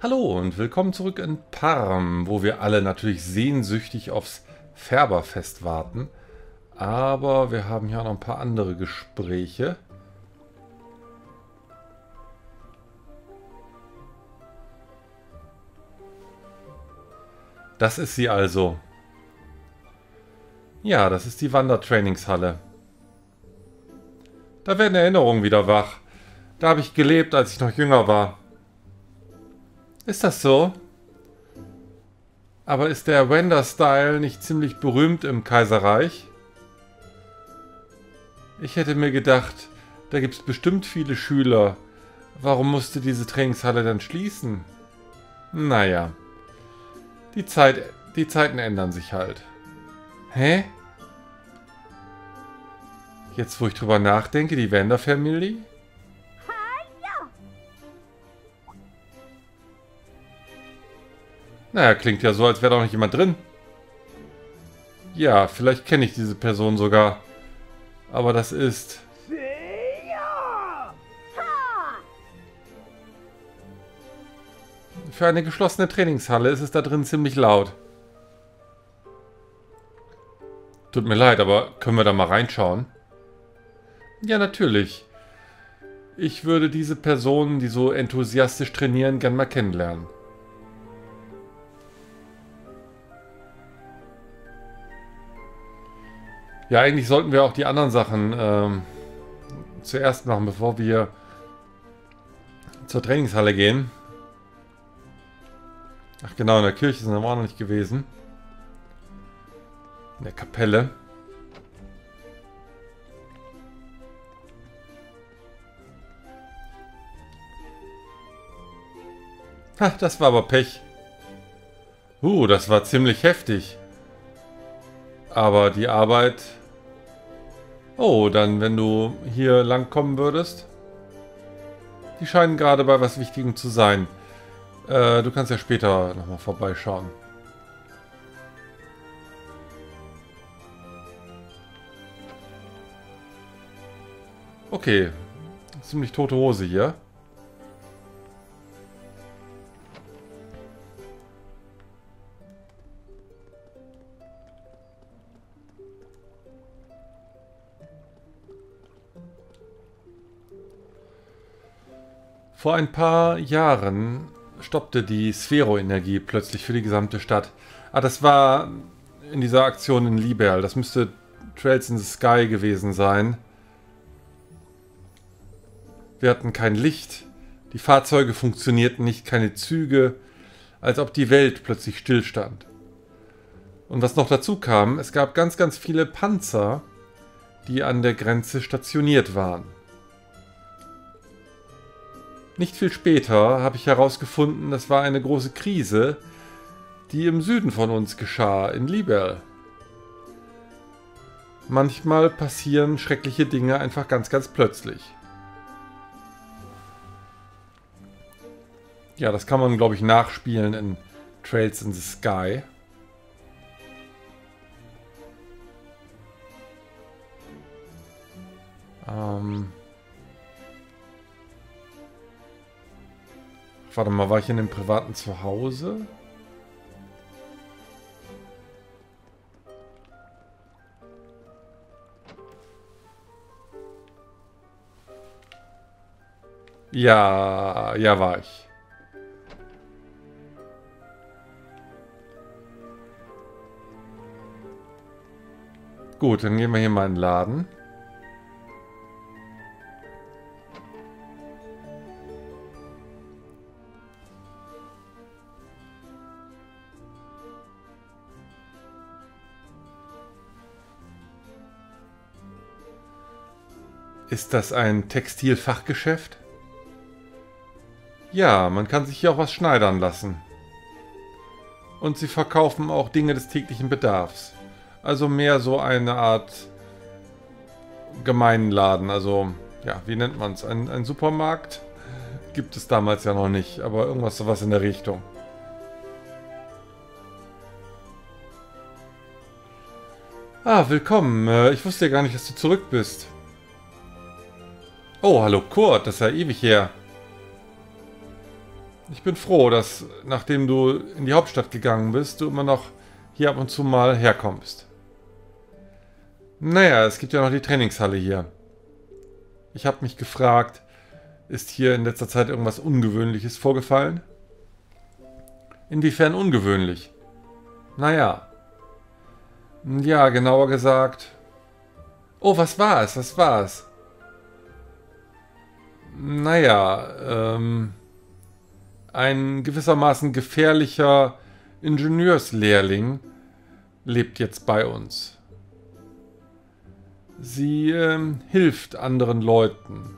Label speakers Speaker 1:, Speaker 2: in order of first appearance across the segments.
Speaker 1: Hallo und willkommen zurück in Parm, wo wir alle natürlich sehnsüchtig aufs Färberfest warten. Aber wir haben hier auch noch ein paar andere Gespräche. Das ist sie also. Ja, das ist die Wandertrainingshalle. Da werden Erinnerungen wieder wach. Da habe ich gelebt, als ich noch jünger war. Ist das so? Aber ist der Wender-Style nicht ziemlich berühmt im Kaiserreich? Ich hätte mir gedacht, da gibt es bestimmt viele Schüler. Warum musste diese Trainingshalle dann schließen? Naja. Die, Zeit, die Zeiten ändern sich halt. Hä? Jetzt, wo ich drüber nachdenke, die Wender Naja, klingt ja so, als wäre da noch jemand drin. Ja, vielleicht kenne ich diese Person sogar. Aber das ist... Für eine geschlossene Trainingshalle ist es da drin ziemlich laut. Tut mir leid, aber können wir da mal reinschauen? Ja, natürlich. Ich würde diese Personen, die so enthusiastisch trainieren, gern mal kennenlernen. Ja, eigentlich sollten wir auch die anderen Sachen ähm, zuerst machen, bevor wir zur Trainingshalle gehen. Ach genau, in der Kirche sind wir auch noch nicht gewesen. In der Kapelle. Ha, das war aber Pech. Uh, das war ziemlich heftig. Aber die Arbeit Oh, dann, wenn du hier lang kommen würdest. Die scheinen gerade bei was Wichtigem zu sein. Äh, du kannst ja später nochmal vorbeischauen. Okay. Ziemlich tote Hose hier. Vor ein paar Jahren stoppte die Sphero-Energie plötzlich für die gesamte Stadt. Ah, das war in dieser Aktion in Liberl. Das müsste Trails in the Sky gewesen sein. Wir hatten kein Licht, die Fahrzeuge funktionierten nicht, keine Züge, als ob die Welt plötzlich stillstand. Und was noch dazu kam, es gab ganz, ganz viele Panzer, die an der Grenze stationiert waren. Nicht viel später habe ich herausgefunden, das war eine große Krise, die im Süden von uns geschah, in Liberl. Manchmal passieren schreckliche Dinge einfach ganz, ganz plötzlich. Ja, das kann man, glaube ich, nachspielen in Trails in the Sky. Ähm... Warte mal, war ich in dem privaten Zuhause? Ja, ja war ich. Gut, dann gehen wir hier mal in den Laden. Ist das ein Textilfachgeschäft? Ja, man kann sich hier auch was schneidern lassen. Und sie verkaufen auch Dinge des täglichen Bedarfs. Also mehr so eine Art gemeinen Laden. Also, ja, wie nennt man es? Ein, ein Supermarkt? Gibt es damals ja noch nicht, aber irgendwas sowas in der Richtung. Ah, willkommen. Äh, ich wusste ja gar nicht, dass du zurück bist. Oh, hallo Kurt, das ist ja ewig her. Ich bin froh, dass nachdem du in die Hauptstadt gegangen bist, du immer noch hier ab und zu mal herkommst. Naja, es gibt ja noch die Trainingshalle hier. Ich habe mich gefragt, ist hier in letzter Zeit irgendwas Ungewöhnliches vorgefallen? Inwiefern ungewöhnlich? Naja. Ja, genauer gesagt. Oh, was war es? Was war es? Naja, ähm, ein gewissermaßen gefährlicher Ingenieurslehrling lebt jetzt bei uns. Sie ähm, hilft anderen Leuten.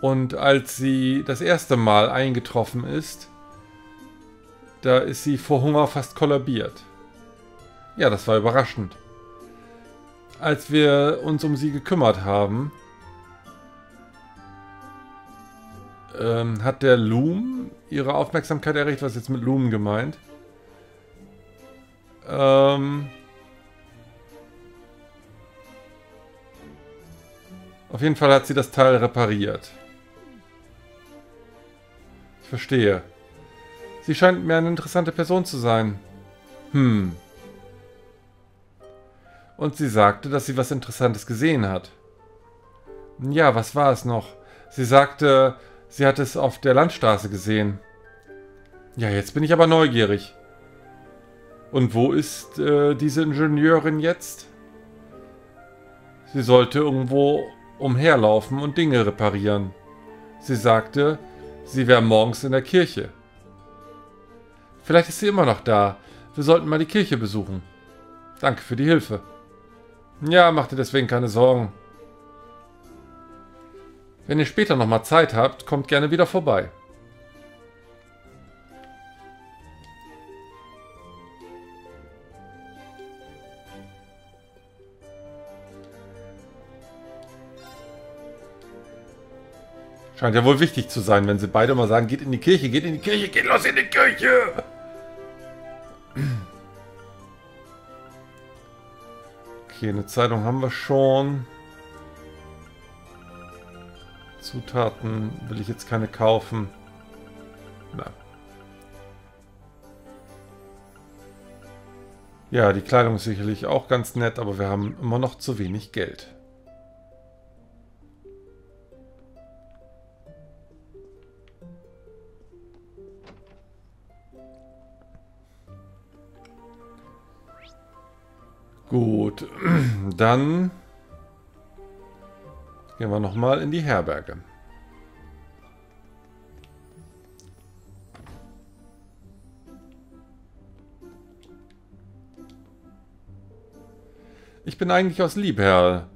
Speaker 1: Und als sie das erste Mal eingetroffen ist, da ist sie vor Hunger fast kollabiert. Ja, das war überraschend. Als wir uns um sie gekümmert haben, ähm, hat der Loom ihre Aufmerksamkeit erregt. Was ist jetzt mit Loom gemeint? Ähm, auf jeden Fall hat sie das Teil repariert. Ich verstehe. Sie scheint mir eine interessante Person zu sein. Hm. Und sie sagte, dass sie was Interessantes gesehen hat. Ja, was war es noch? Sie sagte, sie hat es auf der Landstraße gesehen. Ja, jetzt bin ich aber neugierig. Und wo ist äh, diese Ingenieurin jetzt? Sie sollte irgendwo umherlaufen und Dinge reparieren. Sie sagte, sie wäre morgens in der Kirche. Vielleicht ist sie immer noch da. Wir sollten mal die Kirche besuchen. Danke für die Hilfe. Ja, mach dir deswegen keine Sorgen. Wenn ihr später nochmal Zeit habt, kommt gerne wieder vorbei. Scheint ja wohl wichtig zu sein, wenn sie beide mal sagen, geht in die Kirche, geht in die Kirche, geht los in die Kirche. Okay, eine Zeitung haben wir schon. Zutaten will ich jetzt keine kaufen. Na. Ja, die Kleidung ist sicherlich auch ganz nett, aber wir haben immer noch zu wenig Geld. Gut, dann gehen wir nochmal in die Herberge. Ich bin eigentlich aus Liebherr.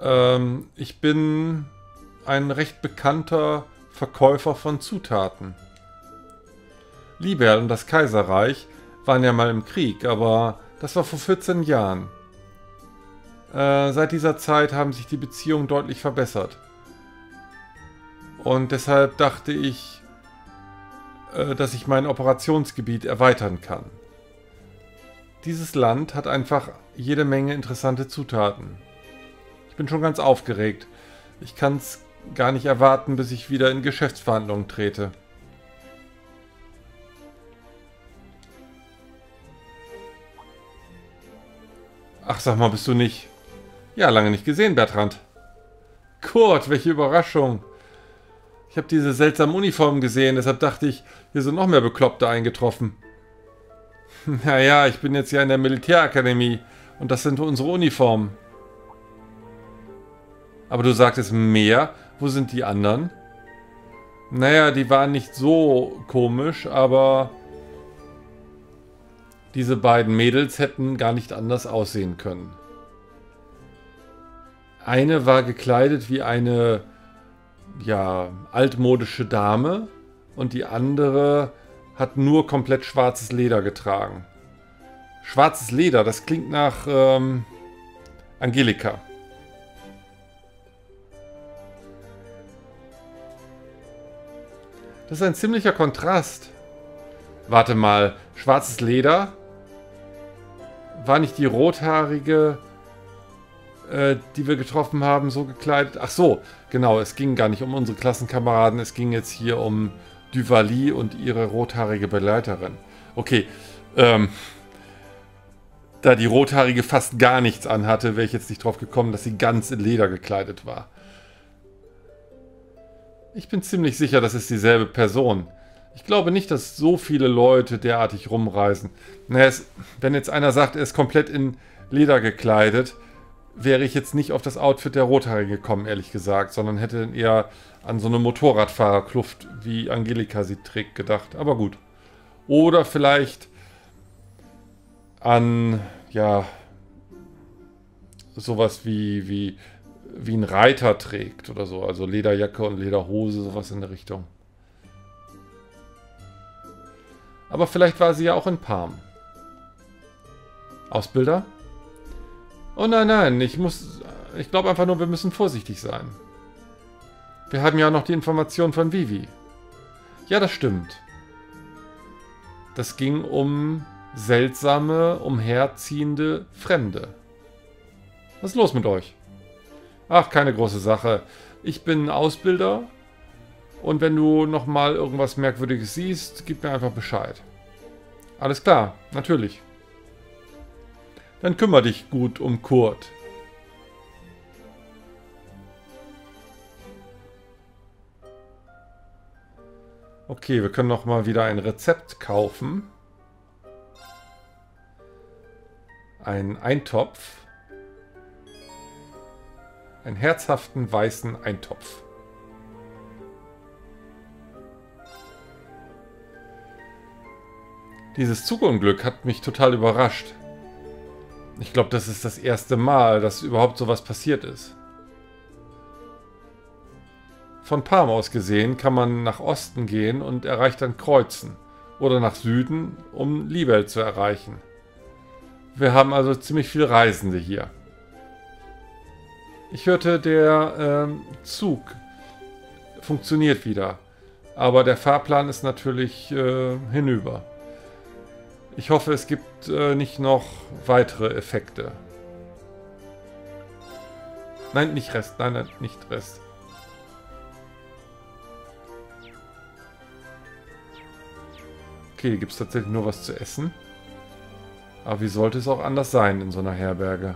Speaker 1: Ähm, ich bin ein recht bekannter Verkäufer von Zutaten. Liebherr und das Kaiserreich waren ja mal im Krieg, aber das war vor 14 Jahren. Äh, seit dieser Zeit haben sich die Beziehungen deutlich verbessert. Und deshalb dachte ich, äh, dass ich mein Operationsgebiet erweitern kann. Dieses Land hat einfach jede Menge interessante Zutaten. Ich bin schon ganz aufgeregt. Ich kann es gar nicht erwarten, bis ich wieder in Geschäftsverhandlungen trete. Ach, sag mal, bist du nicht... Ja, lange nicht gesehen, Bertrand. Kurt, welche Überraschung. Ich habe diese seltsamen Uniformen gesehen, deshalb dachte ich, hier sind noch mehr Bekloppte eingetroffen. Naja, ich bin jetzt ja in der Militärakademie und das sind unsere Uniformen. Aber du sagtest mehr. Wo sind die anderen? Naja, die waren nicht so komisch, aber diese beiden Mädels hätten gar nicht anders aussehen können. Eine war gekleidet wie eine ja, altmodische Dame und die andere hat nur komplett schwarzes Leder getragen. Schwarzes Leder, das klingt nach ähm, Angelika. Das ist ein ziemlicher Kontrast. Warte mal, schwarzes Leder, war nicht die rothaarige äh, die wir getroffen haben, so gekleidet? Ach so, genau, es ging gar nicht um unsere Klassenkameraden, es ging jetzt hier um Duvali und ihre rothaarige Begleiterin. Okay, ähm, da die rothaarige fast gar nichts anhatte, wäre ich jetzt nicht drauf gekommen, dass sie ganz in Leder gekleidet war. Ich bin ziemlich sicher, das ist dieselbe Person. Ich glaube nicht, dass so viele Leute derartig rumreisen. Naja, es, wenn jetzt einer sagt, er ist komplett in Leder gekleidet, wäre ich jetzt nicht auf das Outfit der Rothaarige gekommen, ehrlich gesagt, sondern hätte eher an so eine Motorradfahrerkluft, wie Angelika sie trägt, gedacht. Aber gut. Oder vielleicht an, ja, sowas wie, wie, wie ein Reiter trägt oder so. Also Lederjacke und Lederhose, sowas in der Richtung. Aber vielleicht war sie ja auch in Palm. Ausbilder? Oh nein, nein, ich muss... Ich glaube einfach nur, wir müssen vorsichtig sein. Wir haben ja noch die Information von Vivi. Ja, das stimmt. Das ging um seltsame, umherziehende Fremde. Was ist los mit euch? Ach, keine große Sache. Ich bin Ausbilder und wenn du nochmal irgendwas Merkwürdiges siehst, gib mir einfach Bescheid. Alles klar, natürlich. Dann kümmere dich gut um Kurt. Okay, wir können noch mal wieder ein Rezept kaufen. Ein Eintopf. Einen herzhaften weißen Eintopf. Dieses Zugunglück hat mich total überrascht. Ich glaube, das ist das erste Mal, dass überhaupt sowas passiert ist. Von Palm aus gesehen kann man nach Osten gehen und erreicht dann Kreuzen. Oder nach Süden, um Libel zu erreichen. Wir haben also ziemlich viele Reisende hier. Ich hörte, der äh, Zug funktioniert wieder. Aber der Fahrplan ist natürlich äh, hinüber. Ich hoffe, es gibt äh, nicht noch weitere Effekte. Nein, nicht Rest. Nein, nein, nicht Rest. Okay, gibt es tatsächlich nur was zu essen. Aber wie sollte es auch anders sein in so einer Herberge?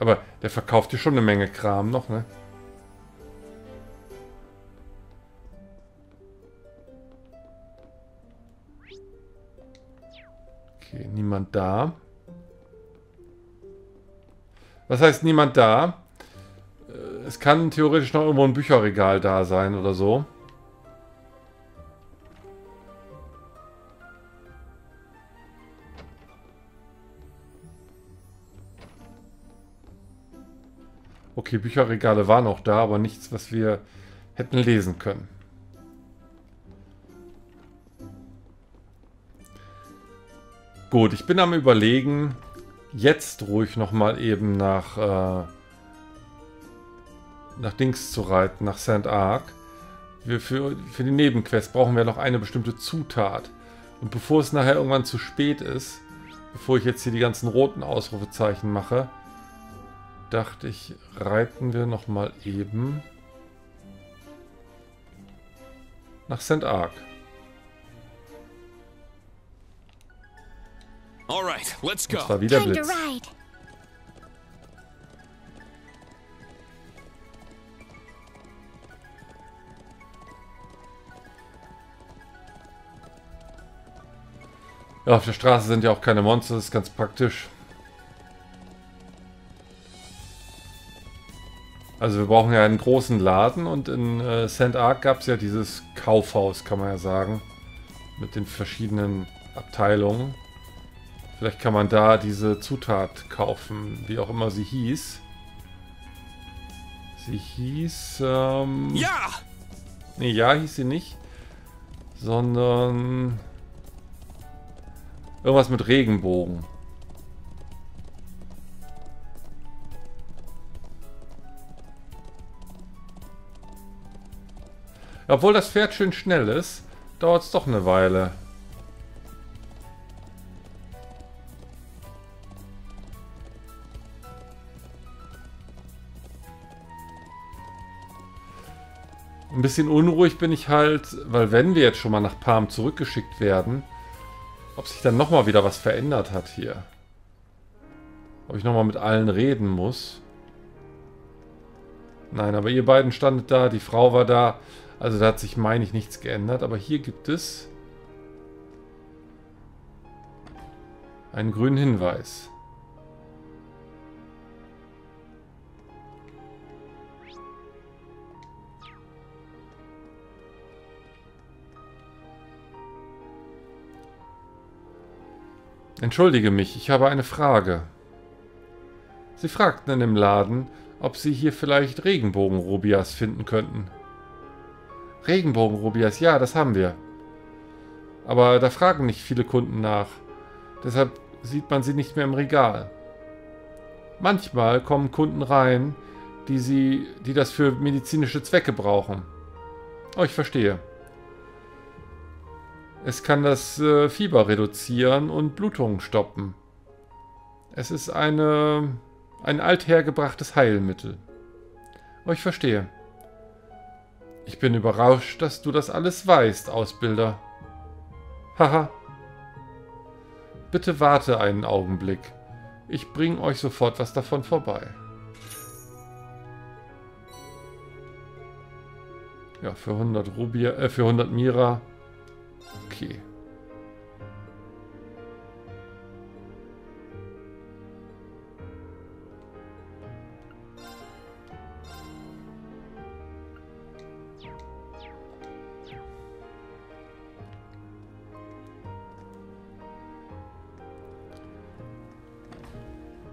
Speaker 1: Aber der verkauft hier schon eine Menge Kram noch, ne? Okay, niemand da. Was heißt niemand da? Äh, es kann theoretisch noch irgendwo ein Bücherregal da sein oder so. Okay, Bücherregale waren auch da, aber nichts, was wir hätten lesen können. Gut, ich bin am überlegen, jetzt ruhig nochmal eben nach, äh, nach Dings zu reiten, nach St. Arc. Wir für, für die Nebenquest brauchen wir noch eine bestimmte Zutat. Und bevor es nachher irgendwann zu spät ist, bevor ich jetzt hier die ganzen roten Ausrufezeichen mache, dachte ich, reiten wir nochmal eben nach St. Arc.
Speaker 2: All right, let's go.
Speaker 1: Das war wieder
Speaker 3: Time to
Speaker 1: Blitz.
Speaker 3: ride.
Speaker 1: Ja, auf der Straße sind ja auch keine Monster, das ist ganz praktisch. Also wir brauchen ja einen großen Laden und in äh, St. Arc gab es ja dieses Kaufhaus, kann man ja sagen. Mit den verschiedenen Abteilungen. Vielleicht kann man da diese Zutat kaufen, wie auch immer sie hieß. Sie hieß... Ähm,
Speaker 2: Ja!
Speaker 1: Nee, ja hieß sie nicht. Sondern... Irgendwas mit Regenbogen. Obwohl das Pferd schön schnell ist, dauert es doch eine Weile. Ein bisschen unruhig bin ich halt, weil wenn wir jetzt schon mal nach Palm zurückgeschickt werden, ob sich dann nochmal wieder was verändert hat hier. Ob ich nochmal mit allen reden muss. Nein, aber ihr beiden standet da, die Frau war da. Also da hat sich, meine ich, nichts geändert. Aber hier gibt es einen grünen Hinweis. Entschuldige mich, ich habe eine Frage. Sie fragten in dem Laden, ob Sie hier vielleicht Regenbogen-Rubias finden könnten. Regenbogen-Rubias, ja, das haben wir. Aber da fragen nicht viele Kunden nach. Deshalb sieht man sie nicht mehr im Regal. Manchmal kommen Kunden rein, die, sie, die das für medizinische Zwecke brauchen. Oh, ich verstehe. Es kann das äh, Fieber reduzieren und Blutungen stoppen. Es ist eine, ein althergebrachtes Heilmittel. Oh, ich verstehe. Ich bin überrascht, dass du das alles weißt, Ausbilder. Haha. Bitte warte einen Augenblick. Ich bringe euch sofort was davon vorbei. Ja, für 100 Rubia, äh, für 100 Mira Okay.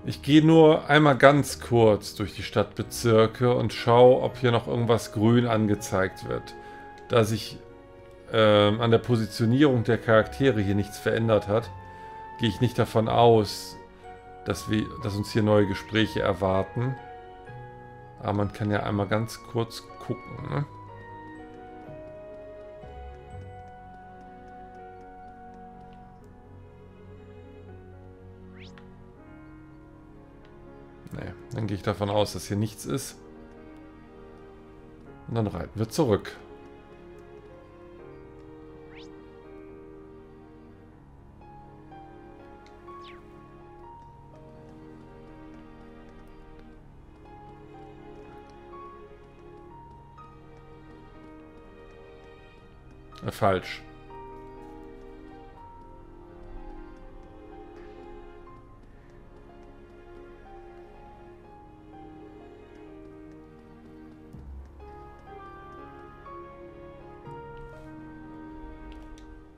Speaker 1: Ich gehe nur einmal ganz kurz durch die Stadtbezirke und schaue, ob hier noch irgendwas grün angezeigt wird. Da sich ähm, an der Positionierung der Charaktere hier nichts verändert hat, gehe ich nicht davon aus, dass, wir, dass uns hier neue Gespräche erwarten. Aber man kann ja einmal ganz kurz gucken. Ne? Nee, dann gehe ich davon aus, dass hier nichts ist. Und dann reiten wir zurück. Falsch.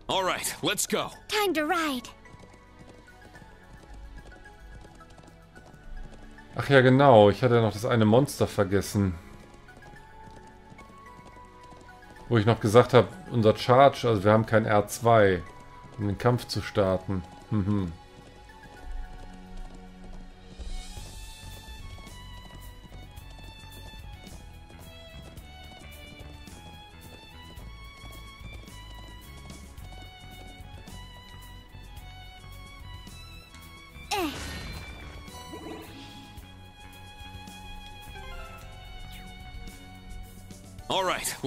Speaker 2: All right, let's go.
Speaker 3: Time to ride.
Speaker 1: Ach ja, genau. Ich hatte noch das eine Monster vergessen. Wo ich noch gesagt habe, unser Charge, also wir haben kein R2, um den Kampf zu starten. Mhm.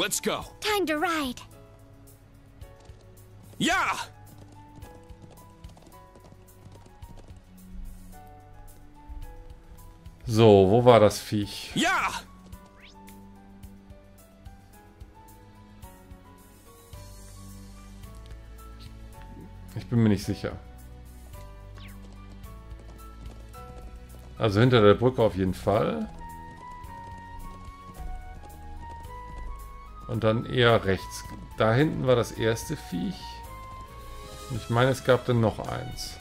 Speaker 2: Let's go.
Speaker 3: Time to ride.
Speaker 2: Ja!
Speaker 1: So, wo war das Viech?
Speaker 2: Ja!
Speaker 1: Ich bin mir nicht sicher. Also hinter der Brücke auf jeden Fall. Und dann eher rechts. Da hinten war das erste Viech. Und ich meine, es gab dann noch eins.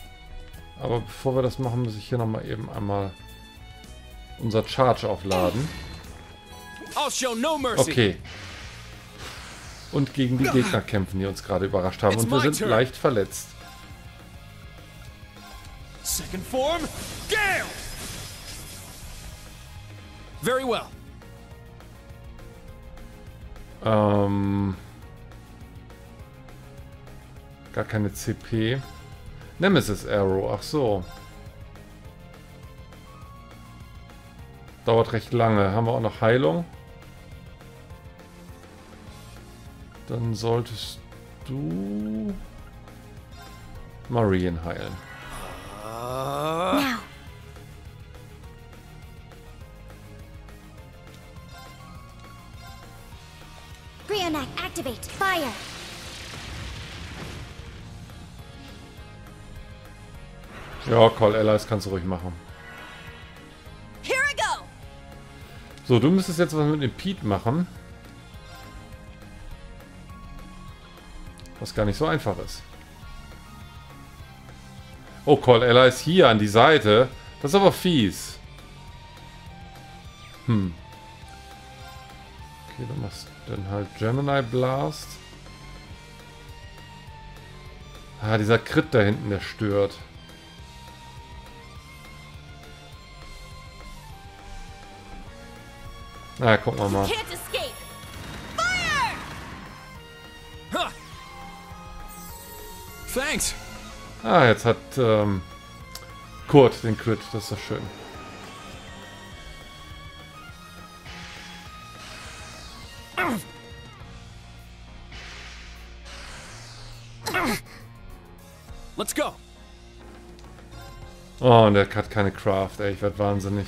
Speaker 1: Aber bevor wir das machen, muss ich hier nochmal eben einmal unser Charge aufladen. Okay. Und gegen die Gegner kämpfen, die uns gerade überrascht haben. Und wir sind leicht verletzt. Second form, Gale! Very well. Ähm, gar keine CP. Nemesis Arrow, ach so. Dauert recht lange. Haben wir auch noch Heilung? Dann solltest du Marien heilen.
Speaker 3: Now.
Speaker 1: Ja, Call Allies kannst du ruhig machen. So, du müsstest jetzt was mit dem Pete machen. Was gar nicht so einfach ist. Oh, Call Allies hier an die Seite. Das ist aber fies. Hm. Okay, dann machst du dann halt Gemini Blast. Ah, dieser Crit da hinten, der stört. Na, gucken wir mal.
Speaker 2: Thanks.
Speaker 1: Ah, jetzt hat ähm, Kurt den Crit. Das ist doch schön.
Speaker 2: Let's go.
Speaker 1: Oh, und der hat keine Craft, ey. Ich werd wahnsinnig.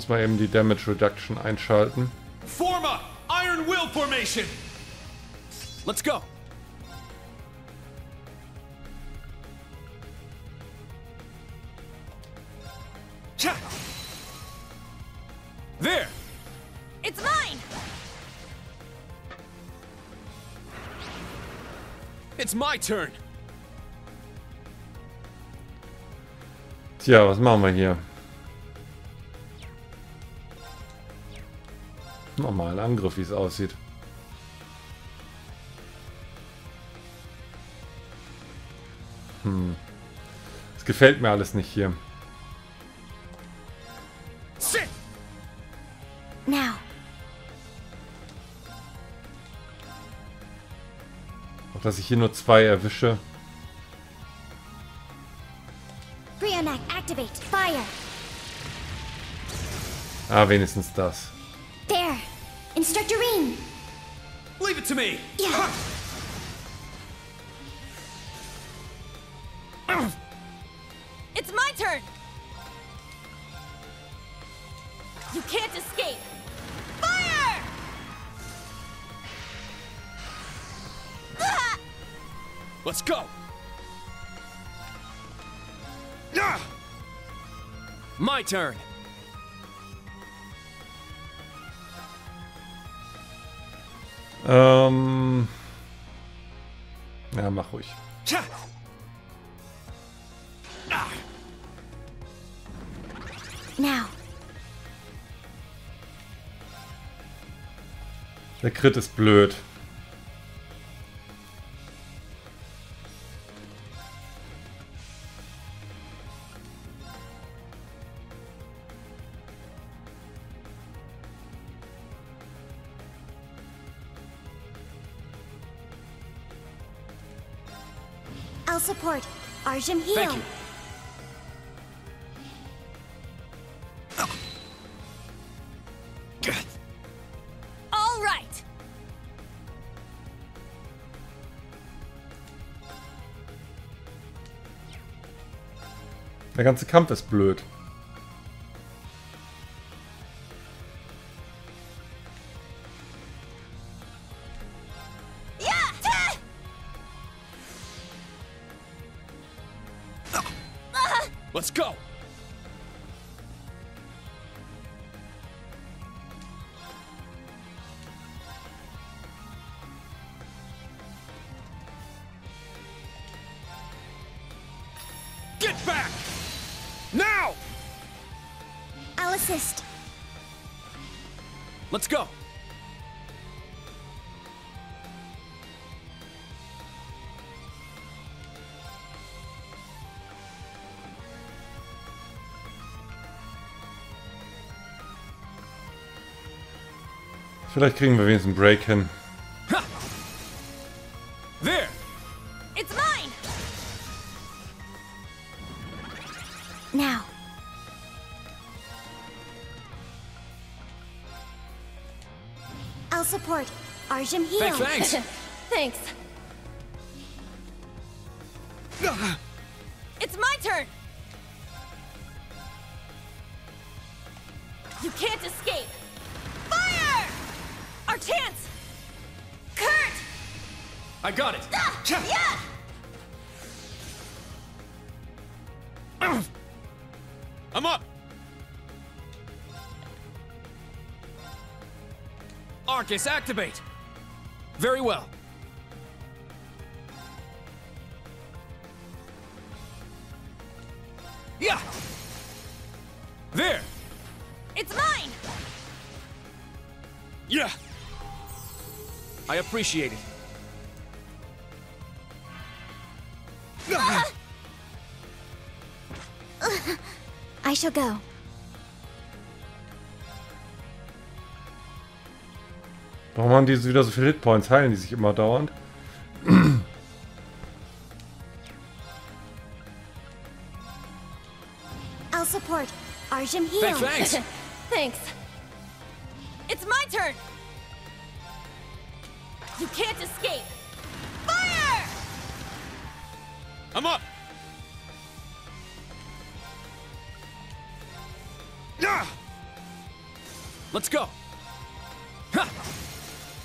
Speaker 1: Muss mal eben die Damage Reduction einschalten.
Speaker 2: Form a Iron Will formation. Let's go. There.
Speaker 3: It's mine.
Speaker 2: It's my turn.
Speaker 1: Tja, was machen wir hier? Nochmal ein Angriff, wie es aussieht. Hm. Es gefällt mir alles nicht hier. Auch dass ich hier nur zwei erwische. Ah, wenigstens das.
Speaker 3: Instructorine.
Speaker 2: Leave it to me.
Speaker 3: Yeah. It's my turn. You can't escape. Fire! Ah!
Speaker 2: Let's go. My turn.
Speaker 1: Crit ist blöd. Der ganze Kampf ist blöd.
Speaker 2: Let's go.
Speaker 1: Vielleicht kriegen wir wenigstens einen Break hin.
Speaker 3: Arjun heal.
Speaker 2: Thanks, thanks.
Speaker 3: Thanks.
Speaker 4: It's my turn! You can't escape! Fire! Our chance! Kurt!
Speaker 2: I got it.
Speaker 4: Ah, yeah!
Speaker 2: I'm up. Arcus, activate. Very well. Yeah. There.
Speaker 4: It's mine!
Speaker 2: Yeah. I appreciate it. Ah.
Speaker 3: I shall go.
Speaker 1: Haben die wieder so viele Hitpoints? Heilen die sich immer dauernd?
Speaker 3: I'll support. Arjun heal.
Speaker 2: Thanks, thanks.
Speaker 4: Thanks. It's my turn! You can't escape! Fire!
Speaker 2: I'm up. Yeah. Let's go.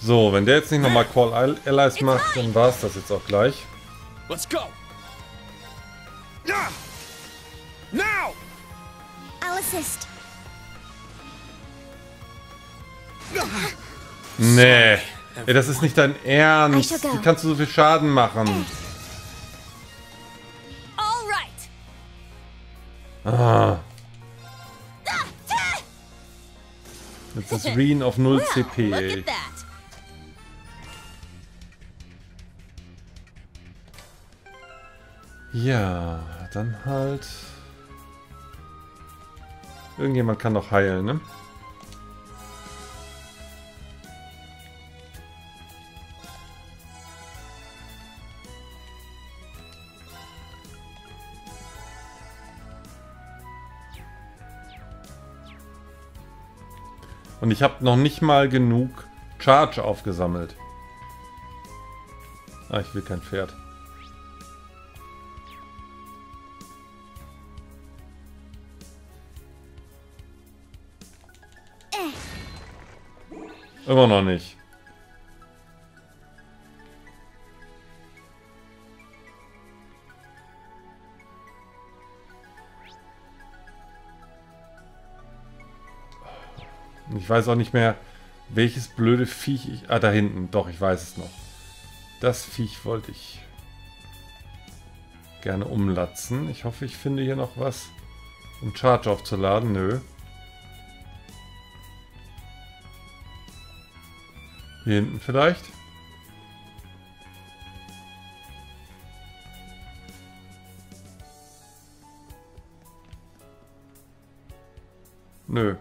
Speaker 1: So, wenn der jetzt nicht nochmal Call Al- Allies macht, dann war es das jetzt auch gleich.
Speaker 2: Let's go. Now.
Speaker 3: I'll assist.
Speaker 1: Nee. Ey, das ist nicht dein Ernst. Wie kannst du so viel Schaden machen? Ah.
Speaker 4: Ah!
Speaker 1: Jetzt ist Reen auf 0
Speaker 4: Well,
Speaker 1: CP. ey. Ja, dann halt. Irgendjemand kann noch heilen, ne? Und ich habe noch nicht mal genug Charge aufgesammelt. Ah, ich will kein Pferd. Immer noch nicht. Ich weiß auch nicht mehr, welches blöde Viech ich... Ah, da hinten. Doch, ich weiß es noch. Das Viech wollte ich gerne umlatzen. Ich hoffe, ich finde hier noch was, um Charge aufzuladen. Nö. Hier hinten vielleicht? Nö.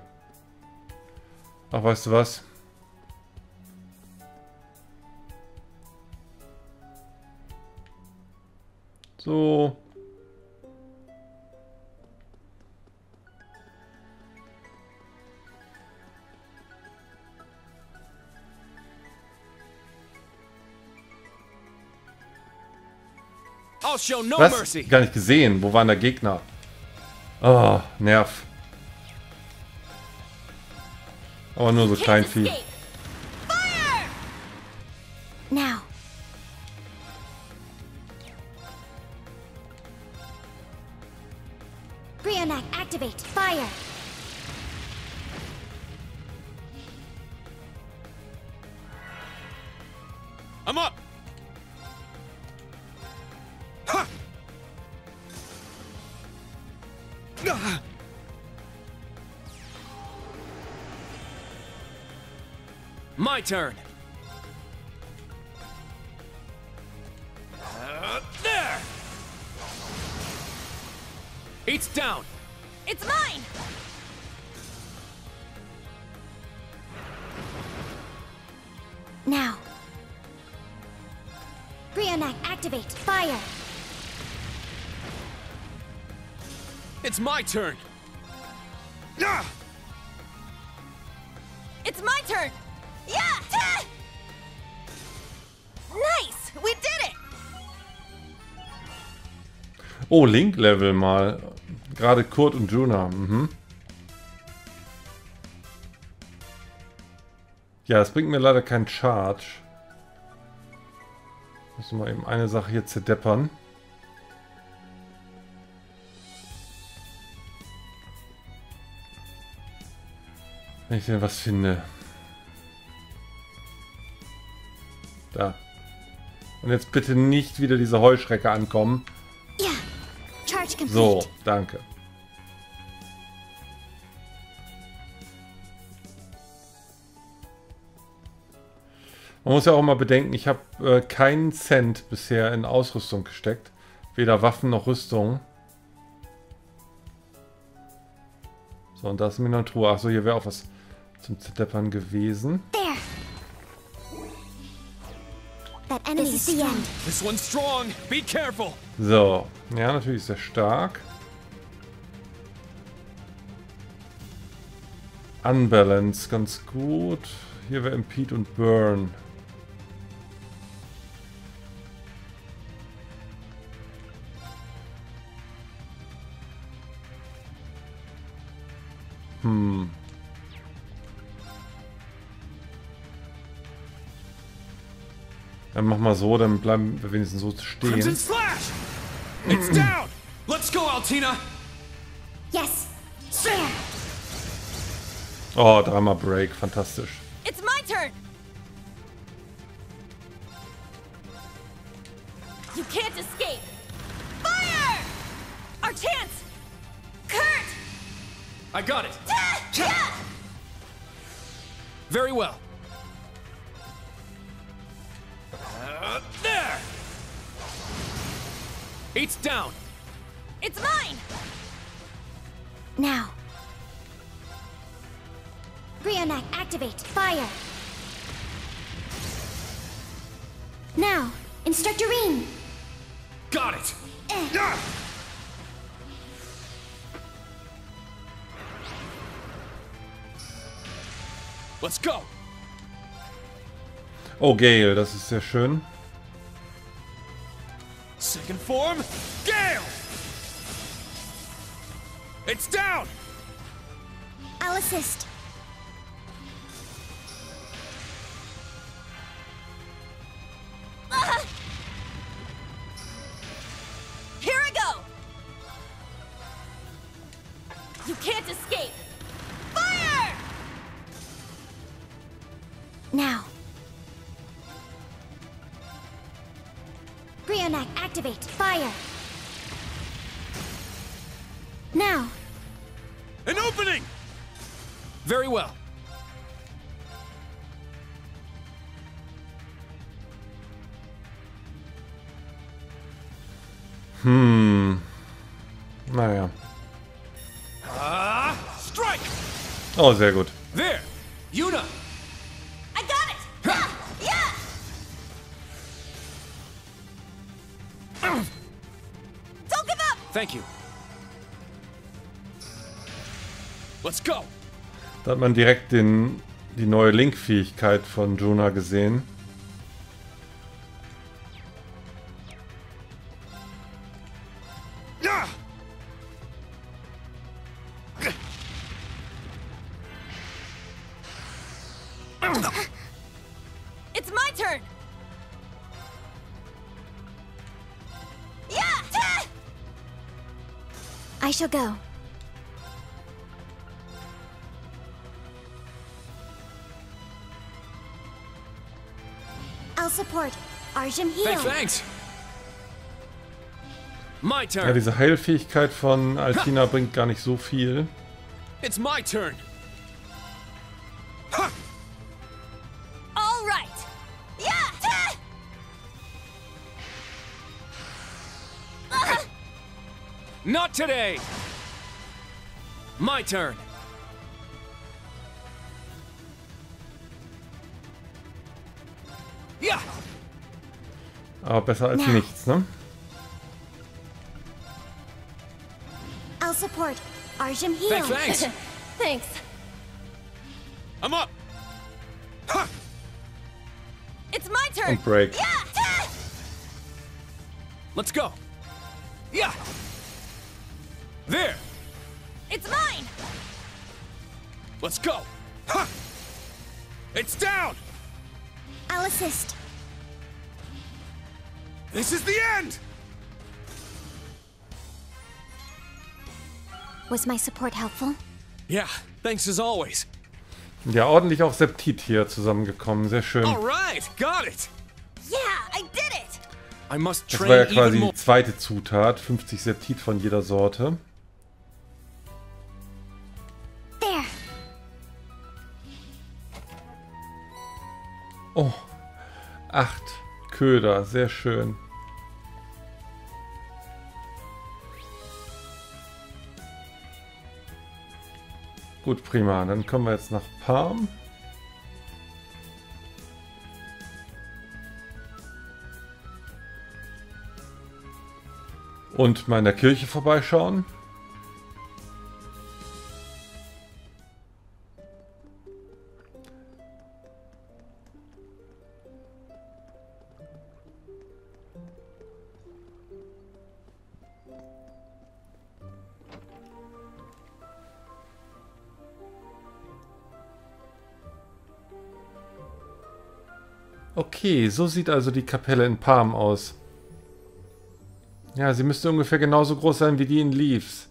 Speaker 1: Ach, weißt du was? So. Was?
Speaker 2: mercy.
Speaker 1: Gar nicht gesehen. Wo waren der Gegner? Oh, Nerv. Aber nur so klein viel.
Speaker 2: Turn. Uh, there. It's down.
Speaker 4: It's mine!
Speaker 3: Now. Brionac, activate. Fire.
Speaker 2: It's my turn. Ah!
Speaker 1: Oh, Link-Level mal. Gerade Kurt und Juna. Mhm. Ja, das bringt mir leider keinen Charge. Müssen wir eben eine Sache hier zerdeppern. Wenn ich denn was finde. Da. Und jetzt bitte nicht wieder diese Heuschrecke ankommen. So, danke. Man muss ja auch mal bedenken, ich habe äh, keinen Cent bisher in Ausrüstung gesteckt. Weder Waffen noch Rüstung. So, und da ist mir noch eine Truhe. Achso, hier wäre auch was zum Zerdeppern gewesen.
Speaker 3: Is the end.
Speaker 2: This one's strong. Be careful.
Speaker 1: So, ja, natürlich sehr stark. Unbalance, ganz gut. Hier wäre Impede und Burn. Dann mach mal so, dann bleiben wir wenigstens so stehen.
Speaker 2: It's down! Let's go, Altina!
Speaker 3: Yes.
Speaker 1: Oh, dreimal Break, fantastisch. Oh, Gale, das ist sehr schön.
Speaker 2: Second form, Gale! It's down!
Speaker 3: I'll assist.
Speaker 1: Oh, sehr gut.
Speaker 2: There! Yuna!
Speaker 4: I got it! Yeah! Yeah! Don't give up!
Speaker 2: Thank you. Let's go!
Speaker 1: Da hat man direkt den, die neue Link-Fähigkeit von Juna gesehen.
Speaker 3: Go. I'll support. Arjum heal.
Speaker 2: Thanks, thanks! My
Speaker 1: Ja,
Speaker 2: turn!
Speaker 1: diese Heilfähigkeit von Altina bringt gar nicht so viel.
Speaker 2: It's my turn! Ha!
Speaker 4: All right! Yeah!
Speaker 2: Not today! My turn! Yeah!
Speaker 1: Aber besser als
Speaker 3: Ja.
Speaker 1: nichts, ne?
Speaker 3: I'll I'll support. Arjum heal.
Speaker 2: Thanks, thanks.
Speaker 4: Thanks.
Speaker 2: I'm up. Ha!
Speaker 4: It's my turn.
Speaker 1: Und Break.
Speaker 4: Yeah!
Speaker 2: Let's go. Let's go. Ha! It's down.
Speaker 3: I'll assist.
Speaker 2: This is the end.
Speaker 3: Was my support helpful?
Speaker 2: Yeah. Thanks as always.
Speaker 1: Ja, ordentlich auch Septit hier zusammengekommen. Sehr schön.
Speaker 2: All right. Got it.
Speaker 4: Yeah, I did it.
Speaker 2: I must
Speaker 1: Das
Speaker 2: train
Speaker 1: war ja quasi die zweite Zutat. 50 Septit von jeder Sorte. Oh, acht Köder. Sehr schön. Gut, prima. Dann kommen wir jetzt nach Palm. Und mal in der Kirche vorbeischauen. Okay, so sieht also die Kapelle in Palm aus. Ja, sie müsste ungefähr genauso groß sein wie die in Leaves.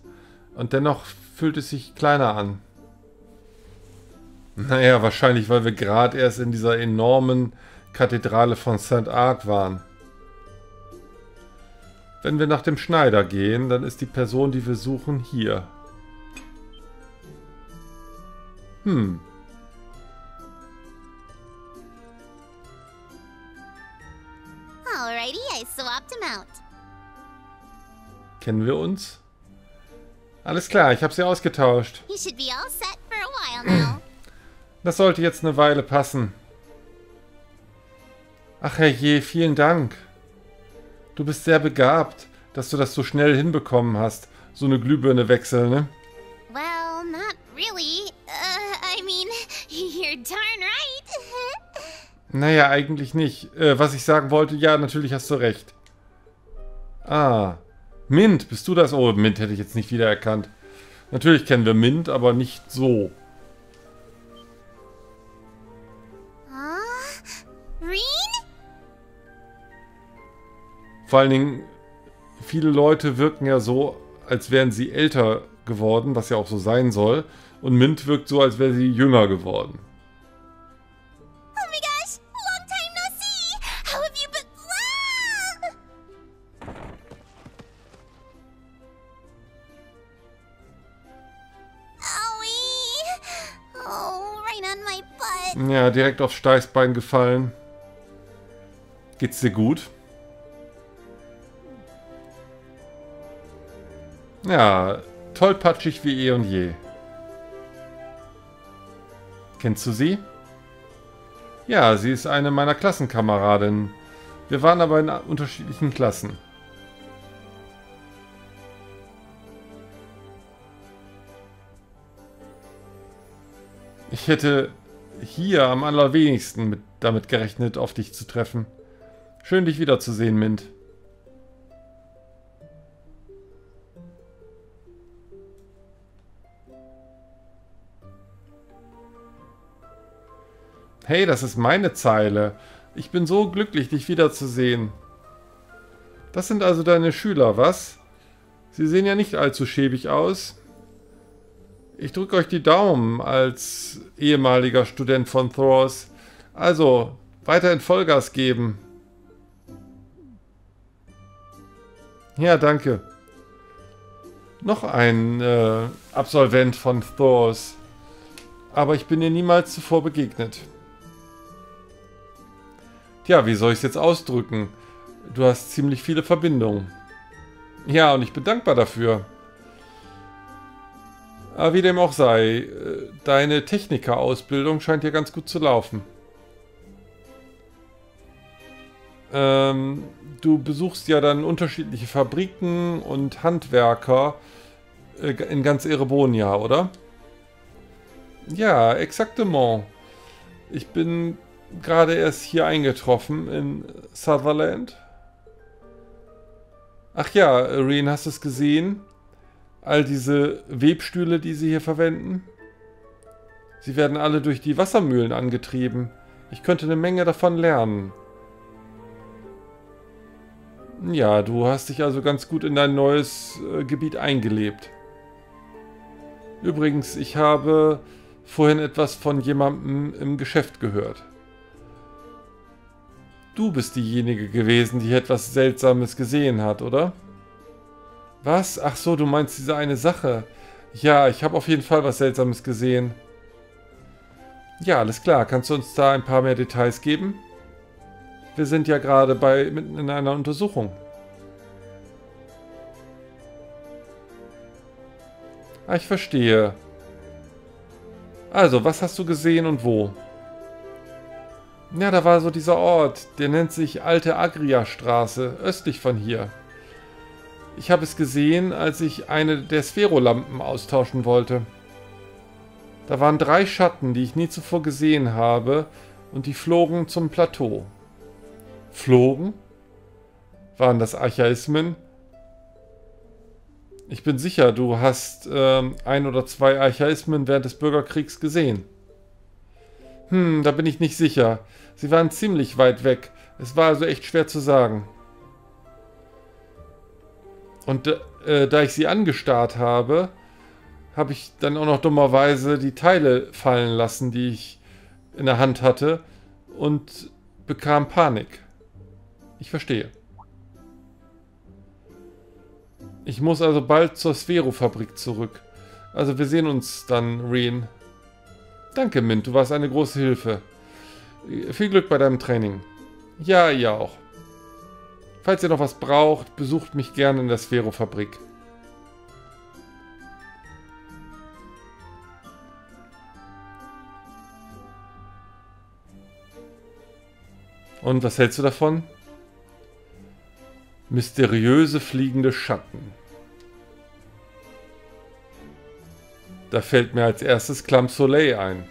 Speaker 1: Und dennoch fühlt es sich kleiner an. Naja, wahrscheinlich, weil wir gerade erst in dieser enormen Kathedrale von St. Arc waren. Wenn wir nach dem Schneider gehen, dann ist die Person, die wir suchen, hier. Hm.
Speaker 3: Swapped him out.
Speaker 1: Kennen wir uns? Alles klar, ich habe sie ausgetauscht. Das sollte jetzt eine Weile passen. Ach herrje, vielen Dank. Du bist sehr begabt, dass du das so schnell hinbekommen hast. So eine Glühbirne wechseln, ne?
Speaker 3: well, not really. Uh, I mean, you're darn right.
Speaker 1: Naja, eigentlich nicht. Äh, was ich sagen wollte, ja, natürlich hast du recht. Ah, Mint, bist du das? Oh, Mint hätte ich jetzt nicht wiedererkannt. Natürlich kennen wir Mint, aber nicht so.
Speaker 3: Reen?
Speaker 1: Vor allen Dingen, viele Leute wirken ja so, als wären sie älter geworden, was ja auch so sein soll. Und Mint wirkt so, als wäre sie jünger geworden. Ja, direkt aufs Steißbein gefallen. Geht's dir gut? Ja, tollpatschig wie eh und je. Kennst du sie? Ja, sie ist eine meiner Klassenkameradinnen. Wir waren aber in unterschiedlichen Klassen. Ich hätte hier am allerwenigsten mit, damit gerechnet, auf dich zu treffen. Schön, dich wiederzusehen, Mint. Hey, das ist meine Zeile. Ich bin so glücklich, dich wiederzusehen. Das sind also deine Schüler, was? Sie sehen ja nicht allzu schäbig aus. Ich drücke euch die Daumen als ehemaliger Student von Thors. Also, weiterhin Vollgas geben. Ja, danke. Noch ein äh, Absolvent von Thors. Aber ich bin ihr niemals zuvor begegnet. Tja, wie soll ich es jetzt ausdrücken? Du hast ziemlich viele Verbindungen. Ja, und ich bin dankbar dafür. Aber wie dem auch sei, äh, deine Technikerausbildung scheint dir ganz gut zu laufen. Ähm, du besuchst ja dann unterschiedliche Fabriken und Handwerker. äh, in ganz Erebonia, oder? Ja, exactement. Ich bin gerade erst hier eingetroffen in Sutherland. Ach ja, Reen, hast du es gesehen? All diese Webstühle, die sie hier verwenden? Sie werden alle durch die Wassermühlen angetrieben. Ich könnte eine Menge davon lernen. Ja, du hast dich also ganz gut in dein neues äh, Gebiet eingelebt. Übrigens, ich habe vorhin etwas von jemandem im Geschäft gehört. Du bist diejenige gewesen, die etwas Seltsames gesehen hat, oder? Was? Ach so, du meinst diese eine Sache. Ja, ich habe auf jeden Fall was Seltsames gesehen. Ja, alles klar. Kannst du uns da ein paar mehr Details geben? Wir sind ja gerade bei mitten in einer Untersuchung. Ah, ich verstehe. Also, was hast du gesehen und wo? Ja, da war so dieser Ort, der nennt sich Alte Agria-Straße, östlich von hier. Ich habe es gesehen, als ich eine der Sphärolampen austauschen wollte. Da waren drei Schatten, die ich nie zuvor gesehen habe, und die flogen zum Plateau. Flogen? Waren das Archaismen? Ich bin sicher, du hast ähm, ein oder zwei Archaismen während des Bürgerkriegs gesehen. Hm, da bin ich nicht sicher. Sie waren ziemlich weit weg. Es war also echt schwer zu sagen. Und äh, da ich sie angestarrt habe, habe ich dann auch noch dummerweise die Teile fallen lassen, die ich in der Hand hatte und bekam Panik. Ich verstehe. Ich muss also bald zur Sphero-Fabrik zurück. Also wir sehen uns dann, Reen. Danke, Mint, du warst eine große Hilfe. Viel Glück bei deinem Training. Ja, ihr auch. Falls ihr noch was braucht, besucht mich gerne in der Sphero-Fabrik. Und was hältst du davon? Mysteriöse fliegende Schatten. Da fällt mir als erstes Clam Soleil ein.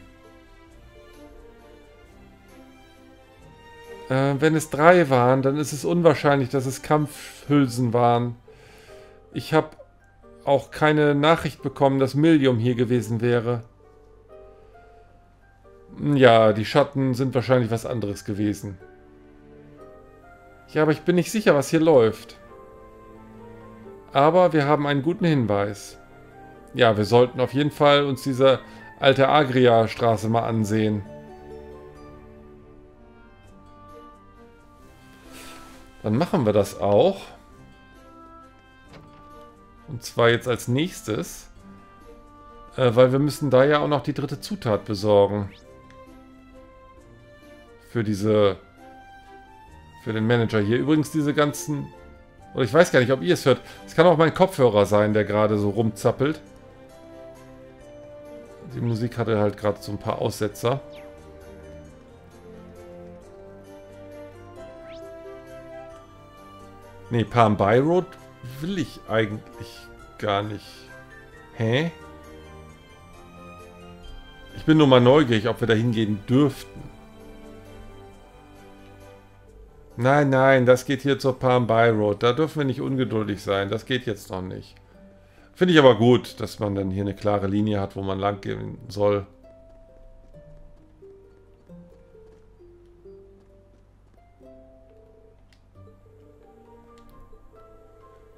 Speaker 1: Äh, wenn es drei waren, dann ist es unwahrscheinlich, dass es Kampfhülsen waren. Ich habe auch keine Nachricht bekommen, dass Millium hier gewesen wäre. Ja, die Schatten sind wahrscheinlich was anderes gewesen. Ja, aber ich bin nicht sicher, was hier läuft. Aber wir haben einen guten Hinweis. Ja, wir sollten auf jeden Fall uns diese alte Agria-Straße mal ansehen. Dann machen wir das auch. Und zwar jetzt als nächstes. Äh, weil wir müssen da ja auch noch die dritte Zutat besorgen. Für diese für den Manager hier. Übrigens diese ganzen... Oder ich weiß gar nicht, ob ihr es hört. Es kann auch mein Kopfhörer sein, der gerade so rumzappelt. Die Musik hatte halt gerade so ein paar Aussetzer. Nee, Palm By Road will ich eigentlich gar nicht. Hä? Ich bin nur mal neugierig, ob wir da hingehen dürften. Nein, nein, das geht hier zur Palm By Road. Da dürfen wir nicht ungeduldig sein. Das geht jetzt noch nicht. Finde ich aber gut, dass man dann hier eine klare Linie hat, wo man lang gehen soll.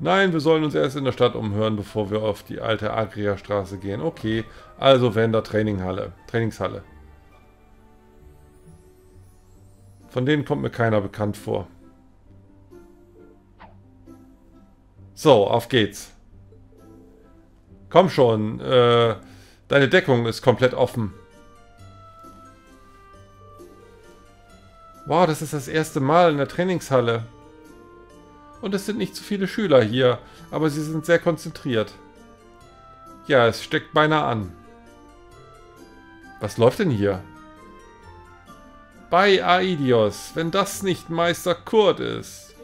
Speaker 1: Nein, wir sollen uns erst in der Stadt umhören, bevor wir auf die alte Agria-Straße gehen. Okay, also Wender Traininghalle, Trainingshalle. Von denen kommt mir keiner bekannt vor. So, auf geht's. Komm schon, äh, deine Deckung ist komplett offen. Wow, das ist das erste Mal in der Trainingshalle. Und es sind nicht zu viele Schüler hier, aber sie sind sehr konzentriert. Ja, es steckt beinahe an. Was läuft denn hier? Bei Aidios, wenn das nicht Meister Kurt ist.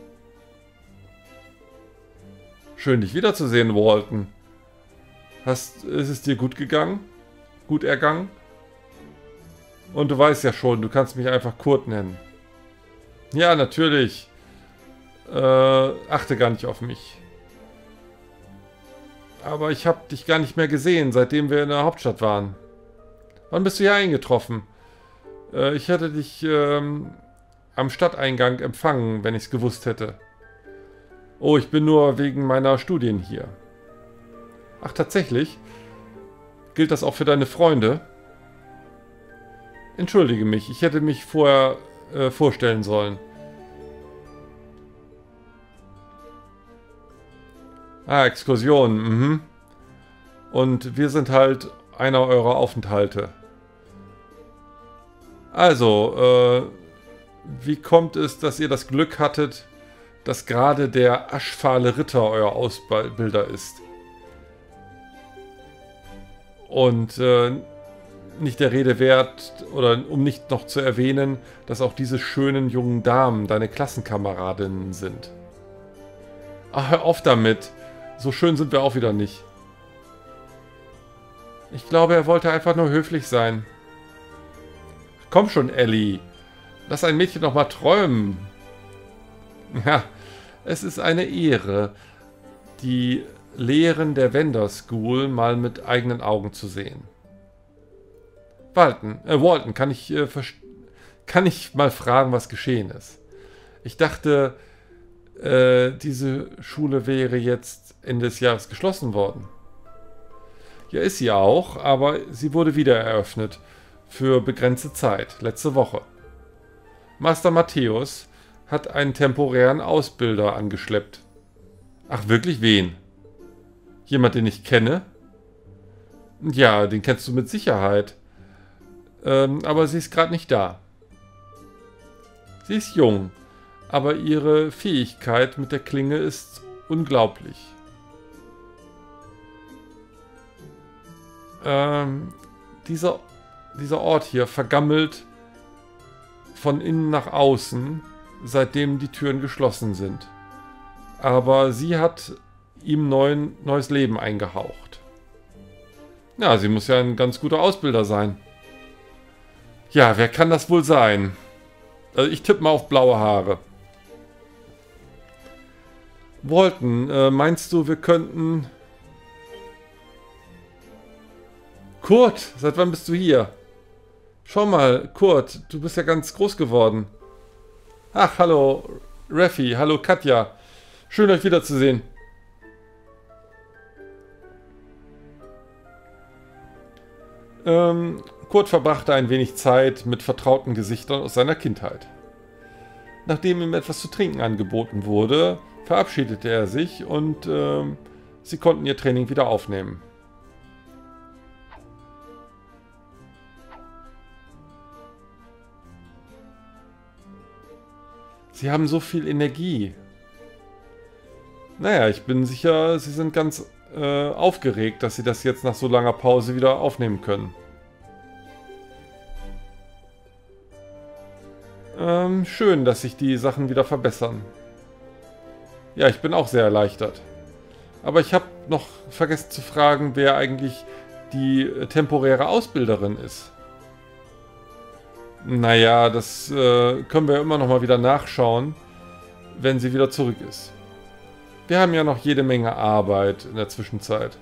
Speaker 1: Schön, dich wiederzusehen, Walton. Hast, ist es dir gut gegangen? Gut ergangen? Und du weißt ja schon, du kannst mich einfach Kurt nennen. Ja, natürlich. Äh, achte gar nicht auf mich. Aber ich habe dich gar nicht mehr gesehen, seitdem wir in der Hauptstadt waren. Wann bist du hier eingetroffen? Äh, ich hätte dich ähm, am Stadteingang empfangen, wenn ich es gewusst hätte. Oh, ich bin nur wegen meiner Studien hier. Ach, tatsächlich? Gilt das auch für deine Freunde? Entschuldige mich, ich hätte mich vorher äh, vorstellen sollen. Ah, Exkursion, mhm. Und wir sind halt einer eurer Aufenthalte. Also, äh, wie kommt es, dass ihr das Glück hattet, dass gerade der aschfahle Ritter euer Ausbilder ist? Und äh, nicht der Rede wert, oder um nicht noch zu erwähnen, dass auch diese schönen jungen Damen deine Klassenkameradinnen sind. Ach, hör auf damit. So schön sind wir auch wieder nicht. Ich glaube, er wollte einfach nur höflich sein. Komm schon, Ellie. Lass ein Mädchen noch mal träumen. Ja, es ist eine Ehre, die Lehren der Wender School mal mit eigenen Augen zu sehen. Walton, äh, Walton, kann ich, äh, kann ich mal fragen, was geschehen ist? Ich dachte, äh, diese Schule wäre jetzt Ende des Jahres geschlossen worden. Ja, ist sie auch, aber sie wurde wieder eröffnet. Für begrenzte Zeit, letzte Woche. Master Matthäus hat einen temporären Ausbilder angeschleppt. Ach, wirklich wen? Jemand, den ich kenne? Ja, den kennst du mit Sicherheit. Ähm, aber sie ist gerade nicht da. Sie ist jung, aber ihre Fähigkeit mit der Klinge ist unglaublich. Ähm, dieser, dieser Ort hier vergammelt von innen nach außen, seitdem die Türen geschlossen sind. Aber sie hat ihm neuen, neues Leben eingehaucht. Ja, sie muss ja ein ganz guter Ausbilder sein. Ja, wer kann das wohl sein? Also ich tippe mal auf blaue Haare. Walton, äh, meinst du, wir könnten... Kurt, seit wann bist du hier? Schau mal, Kurt, du bist ja ganz groß geworden. Ach, hallo, Raffi, hallo Katja. Schön euch wiederzusehen. Ähm, Kurt verbrachte ein wenig Zeit mit vertrauten Gesichtern aus seiner Kindheit. Nachdem ihm etwas zu trinken angeboten wurde, verabschiedete er sich und äh, sie konnten ihr Training wieder aufnehmen. Sie haben so viel Energie. Naja, ich bin sicher, Sie sind ganz äh, aufgeregt, dass Sie das jetzt nach so langer Pause wieder aufnehmen können. Ähm, schön, dass sich die Sachen wieder verbessern. Ja, ich bin auch sehr erleichtert. Aber ich habe noch vergessen zu fragen, wer eigentlich die äh, temporäre Ausbilderin ist. Naja, das äh, können wir immer noch mal wieder nachschauen, wenn sie wieder zurück ist. Wir haben ja noch jede Menge Arbeit in der Zwischenzeit.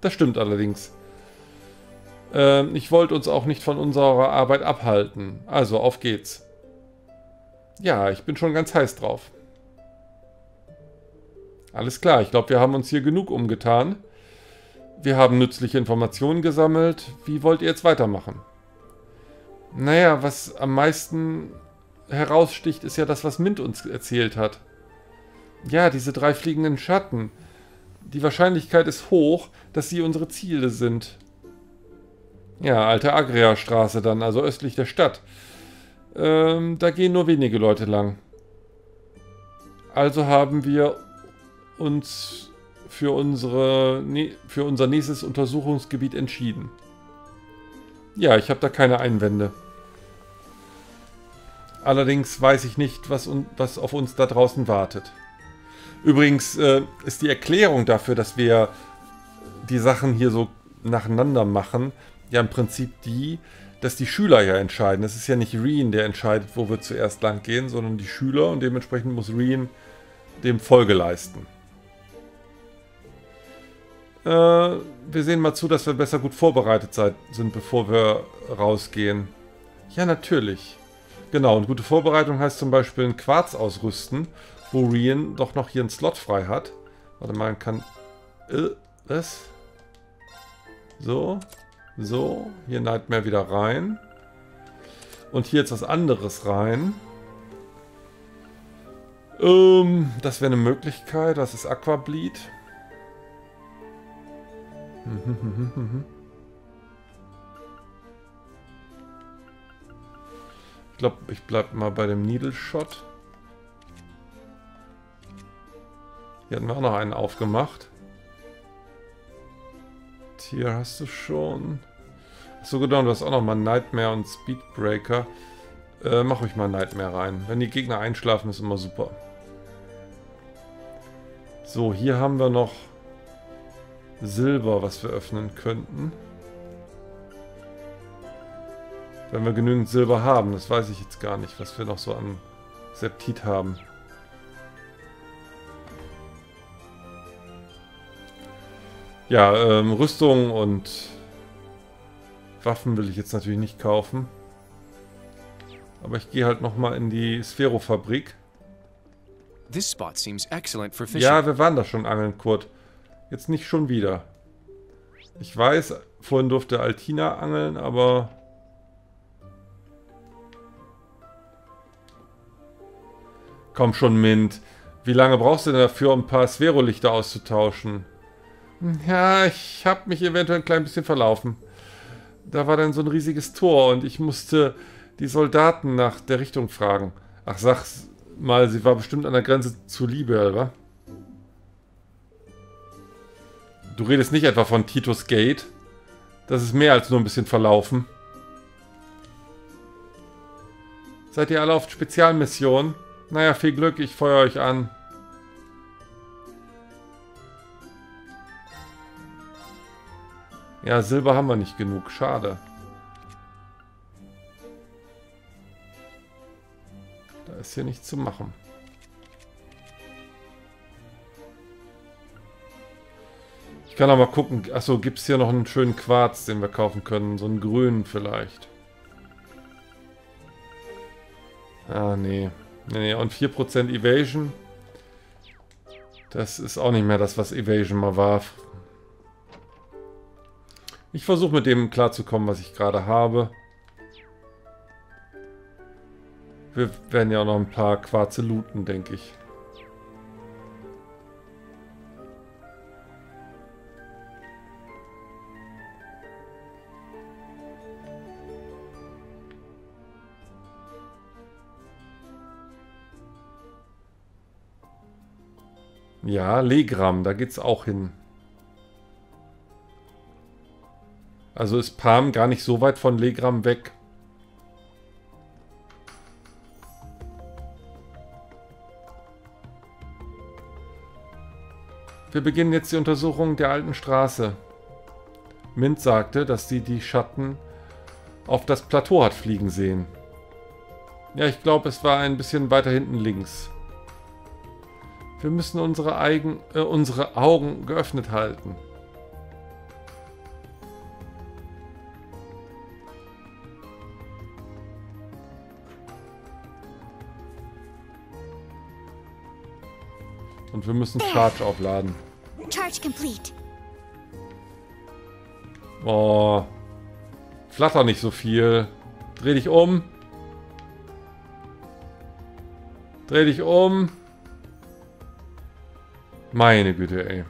Speaker 1: Das stimmt allerdings. Ähm, ich wollte uns auch nicht von unserer Arbeit abhalten. Also, auf geht's. Ja, ich bin schon ganz heiß drauf. Alles klar, ich glaube, wir haben uns hier genug umgetan. Wir haben nützliche Informationen gesammelt. Wie wollt ihr jetzt weitermachen? Naja, was am meisten heraussticht, ist ja das, was Mint uns erzählt hat. Ja, diese drei fliegenden Schatten. Die Wahrscheinlichkeit ist hoch, dass sie unsere Ziele sind. Ja, alte Agria-Straße dann, also östlich der Stadt. Ähm, da gehen nur wenige Leute lang. Also haben wir uns für, unsere, für unser nächstes Untersuchungsgebiet entschieden. Ja, ich habe da keine Einwände. Allerdings weiß ich nicht, was, was auf uns da draußen wartet. Übrigens äh, ist die Erklärung dafür, dass wir die Sachen hier so nacheinander machen, ja im Prinzip die, dass die Schüler ja entscheiden. Es ist ja nicht Reen, der entscheidet, wo wir zuerst lang gehen, sondern die Schüler und dementsprechend muss Reen dem Folge leisten. Äh, wir sehen mal zu, dass wir besser gut vorbereitet sind, bevor wir rausgehen. Ja, natürlich. Genau, und gute Vorbereitung heißt zum Beispiel ein Quarz ausrüsten, wo Rian doch noch hier einen Slot frei hat. Warte mal, man kann... Äh, was? So. So. Hier Nightmare wieder rein. Und hier jetzt was anderes rein. Ähm, das wäre eine Möglichkeit. Das ist Aquableed. Ich glaube, ich bleibe mal bei dem Needle Shot. Hier hatten wir auch noch einen aufgemacht. Tier hast du schon. So genau, du hast auch noch mal Nightmare und Speedbreaker. Äh, mach euch mal Nightmare rein. Wenn die Gegner einschlafen, ist immer super. So, hier haben wir noch Silber, was wir öffnen könnten. Wenn wir genügend Silber haben, das weiß ich jetzt gar nicht, was wir noch so an Septit haben. Ja, ähm, Rüstung und Waffen will ich jetzt natürlich nicht kaufen. Aber ich gehe halt nochmal in die Sphero-Fabrik. Ja, wir waren da schon angeln, Kurt. Jetzt nicht schon wieder. Ich weiß, vorhin durfte Altina angeln, aber... Komm schon, Mint. Wie lange brauchst du denn dafür, um ein paar Sphero-Lichter auszutauschen? Ja, ich habe mich eventuell ein klein bisschen verlaufen. Da war dann so ein riesiges Tor und ich musste die Soldaten nach der Richtung fragen. Ach, sag mal, sie war bestimmt an der Grenze zu Liebe, wa? Du redest nicht etwa von Titus Gate. Das ist mehr als nur ein bisschen verlaufen. Seid ihr alle auf Spezialmission? Naja, viel Glück, ich feuer euch an. Ja, Silber haben wir nicht genug. Schade. Da ist hier nichts zu machen. Ich kann auch mal gucken. Achso, gibt es hier noch einen schönen Quarz, den wir kaufen können? So einen grünen vielleicht. Ah, nee. Nee, nee. Und 4% Evasion. Das ist auch nicht mehr das, was Evasion mal war. Ich versuche mit dem klarzukommen, was ich gerade habe. Wir werden ja auch noch ein paar Quarze looten, denke ich. Ja, Legram, da geht's auch hin. Also ist Palm gar nicht so weit von Legram weg. Wir beginnen jetzt die Untersuchung der alten Straße. Mint sagte, dass sie die Schatten auf das Plateau hat fliegen sehen. Ja, ich glaube, es war ein bisschen weiter hinten links. Wir müssen unsere, Eigen, äh, unsere Augen geöffnet halten. Und wir müssen Charge aufladen.
Speaker 3: Charge complete.
Speaker 1: Oh. Flatter nicht so viel. Dreh dich um. Dreh dich um. Meine Güte, ey.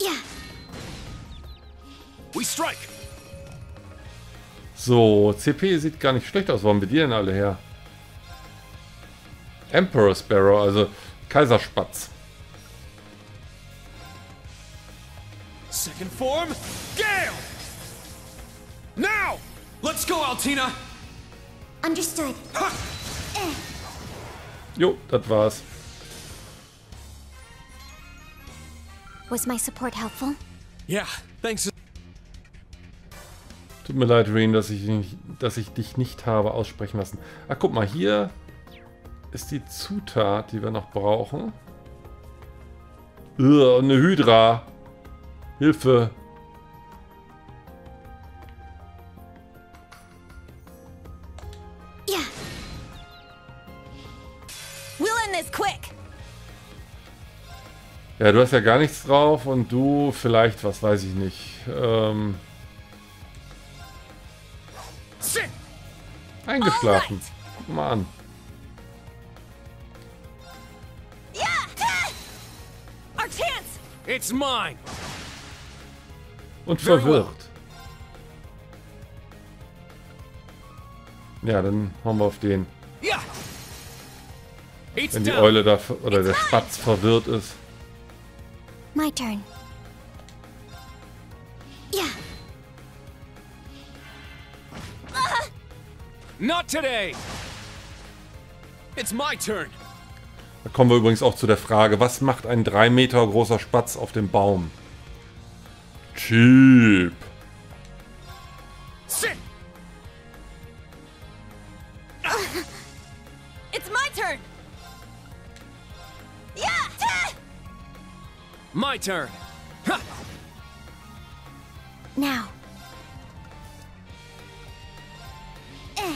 Speaker 3: Ja.
Speaker 2: We strike.
Speaker 1: So, CP sieht gar nicht schlecht aus. Wo haben wir die denn alle her? Emperor Sparrow, also Kaiserspatz.
Speaker 2: Second form, Gale! Now! Let's go, Altina!
Speaker 3: Understood.
Speaker 2: Ha!
Speaker 1: Jo, das war's.
Speaker 3: Was my support helpful?
Speaker 2: Yeah, thanks.
Speaker 1: Tut mir leid, Reen, dass ich, nicht, dass ich dich nicht habe aussprechen lassen. Ach, guck mal, hier ist die Zutat, die wir noch brauchen. Ugh, eine Hydra. Hilfe. Ja, du hast ja gar nichts drauf und du vielleicht, was weiß ich nicht. Ähm, eingeschlafen. Guck mal an. Und verwirrt. Ja, dann hauen wir auf den. Wenn die! Eule da ver- oder der Spatz verwirrt ist.
Speaker 3: My turn. Yeah.
Speaker 2: Not today! It's my turn!
Speaker 1: Da kommen wir übrigens auch zu der Frage, was macht ein 3 Meter großer Spatz auf dem Baum? Cheap.
Speaker 2: Sit!
Speaker 4: My turn!
Speaker 2: Ha!
Speaker 3: Now. Eh.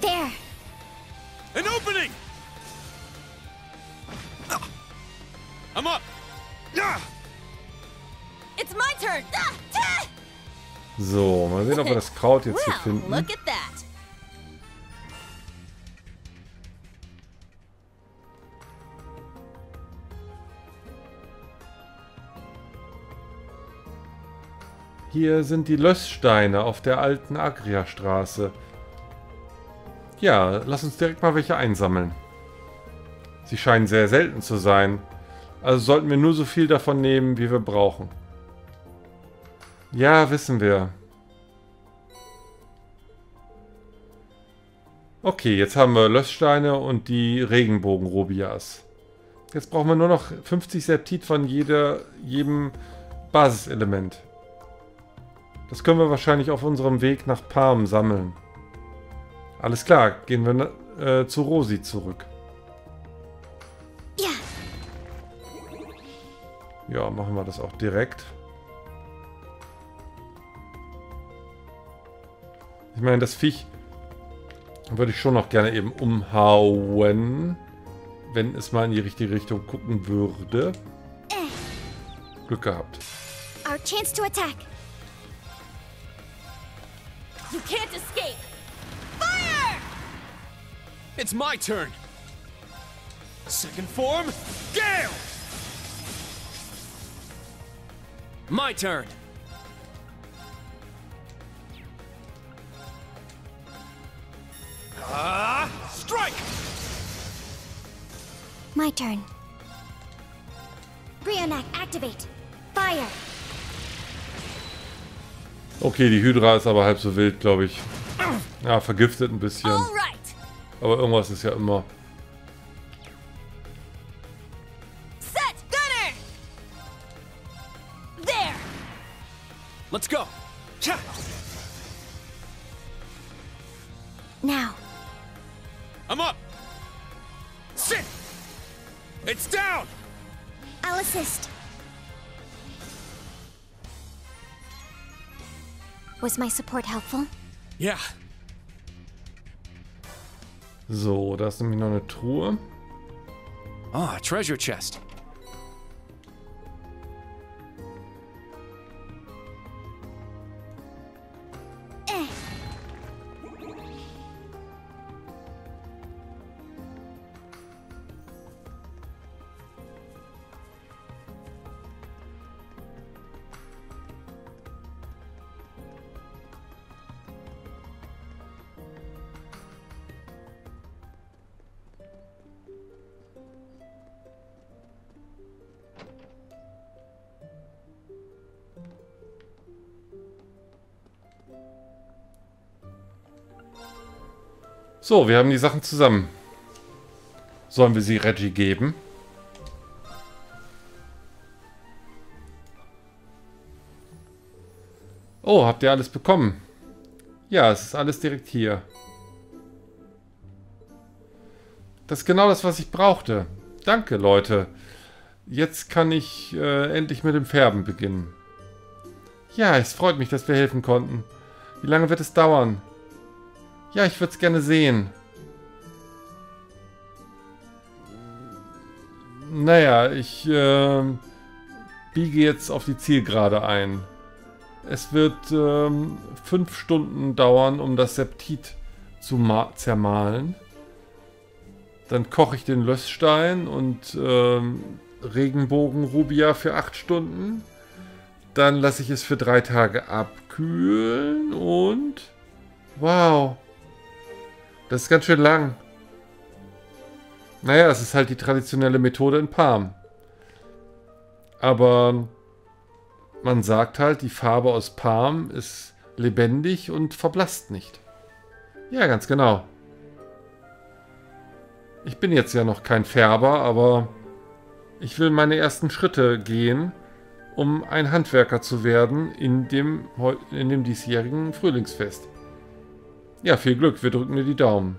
Speaker 3: There.
Speaker 2: An opening! Ah. I'm up! Ah!
Speaker 4: It's my turn! Ah!
Speaker 1: So, mal sehen, ob wir das Kraut jetzt hier
Speaker 4: Well,
Speaker 1: finden. Hier sind die Lösssteine auf der alten Agria-Straße. Ja, lass uns direkt mal welche einsammeln. Sie scheinen sehr selten zu sein. Also sollten wir nur so viel davon nehmen, wie wir brauchen. Ja, wissen wir. Okay, jetzt haben wir Lösssteine und die Regenbogen-Robias. Jetzt brauchen wir nur noch 50 Septit von jeder, jedem Basiselement. Das können wir wahrscheinlich auf unserem Weg nach Palm sammeln. Alles klar, gehen wir äh, zu Rosi zurück.
Speaker 3: Yeah.
Speaker 1: Ja, machen wir das auch direkt. Ich meine, das Viech würde ich schon noch gerne eben umhauen, wenn es mal in die richtige Richtung gucken würde. Glück gehabt.
Speaker 3: Our chance to attack.
Speaker 4: You can't escape! Fire!
Speaker 2: It's my turn! Second form, Gale! My turn! Ah! strike!
Speaker 3: My turn. Brionac, activate. Fire.
Speaker 1: Okay, die Hydra ist aber halb so wild, glaube ich. Ja, vergiftet ein bisschen. Aber irgendwas ist ja immer.
Speaker 3: My support helpful?
Speaker 2: Yeah,
Speaker 1: So, da ist nämlich noch eine Truhe.
Speaker 2: Ah, treasure chest.
Speaker 1: So, wir haben die Sachen zusammen. Sollen wir sie Reggie geben? Oh, habt ihr alles bekommen? Ja, es ist alles direkt hier. Das ist genau das, was ich brauchte. Danke, Leute. Jetzt kann ich äh, endlich mit dem Färben beginnen. Ja, es freut mich, dass wir helfen konnten. Wie lange wird es dauern? Ja, ich würde es gerne sehen. Naja, ich äh, biege jetzt auf die Zielgerade ein. Es wird ähm, fünf Stunden dauern, um das Septit zu zermahlen. Dann koche ich den Lössstein und ähm, Regenbogen-Rubia für acht Stunden. Dann lasse ich es für drei Tage abkühlen und... Wow. Das ist ganz schön lang. Naja, es ist halt die traditionelle Methode in Palm. Aber man sagt halt, die Farbe aus Palm ist lebendig und verblasst nicht. Ja, ganz genau. Ich bin jetzt ja noch kein Färber, aber ich will meine ersten Schritte gehen, um ein Handwerker zu werden in dem, in dem diesjährigen Frühlingsfest. Ja, viel Glück, wir drücken dir die Daumen.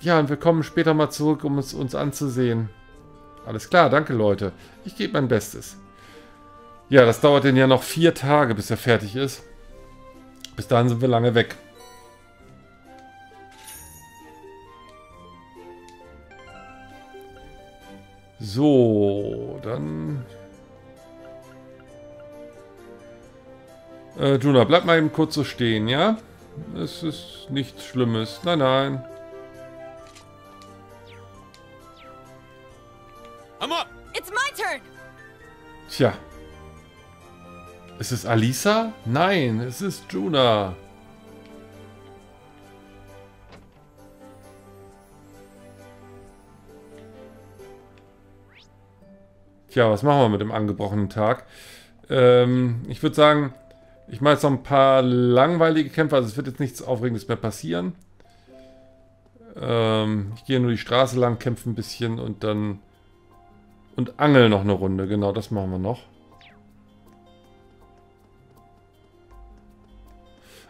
Speaker 1: Ja, und wir kommen später mal zurück, um es uns anzusehen. Alles klar, danke Leute. Ich gebe mein Bestes. Ja, das dauert denn ja noch vier Tage, bis er fertig ist. Bis dahin sind wir lange weg. So, dann... Äh, Juna, bleib mal eben kurz so stehen, ja? Es ist nichts Schlimmes. Nein, nein.
Speaker 2: I'm up.
Speaker 4: It's my turn.
Speaker 1: Tja. Ist es Alisa? Nein, es ist Juna. Tja, was machen wir mit dem angebrochenen Tag? Ähm, ich würde sagen, ich mache jetzt noch ein paar langweilige Kämpfe. Also es wird jetzt nichts Aufregendes mehr passieren. Ähm, ich gehe nur die Straße lang, kämpfe ein bisschen und dann und Angel noch eine Runde. Genau, das machen wir noch.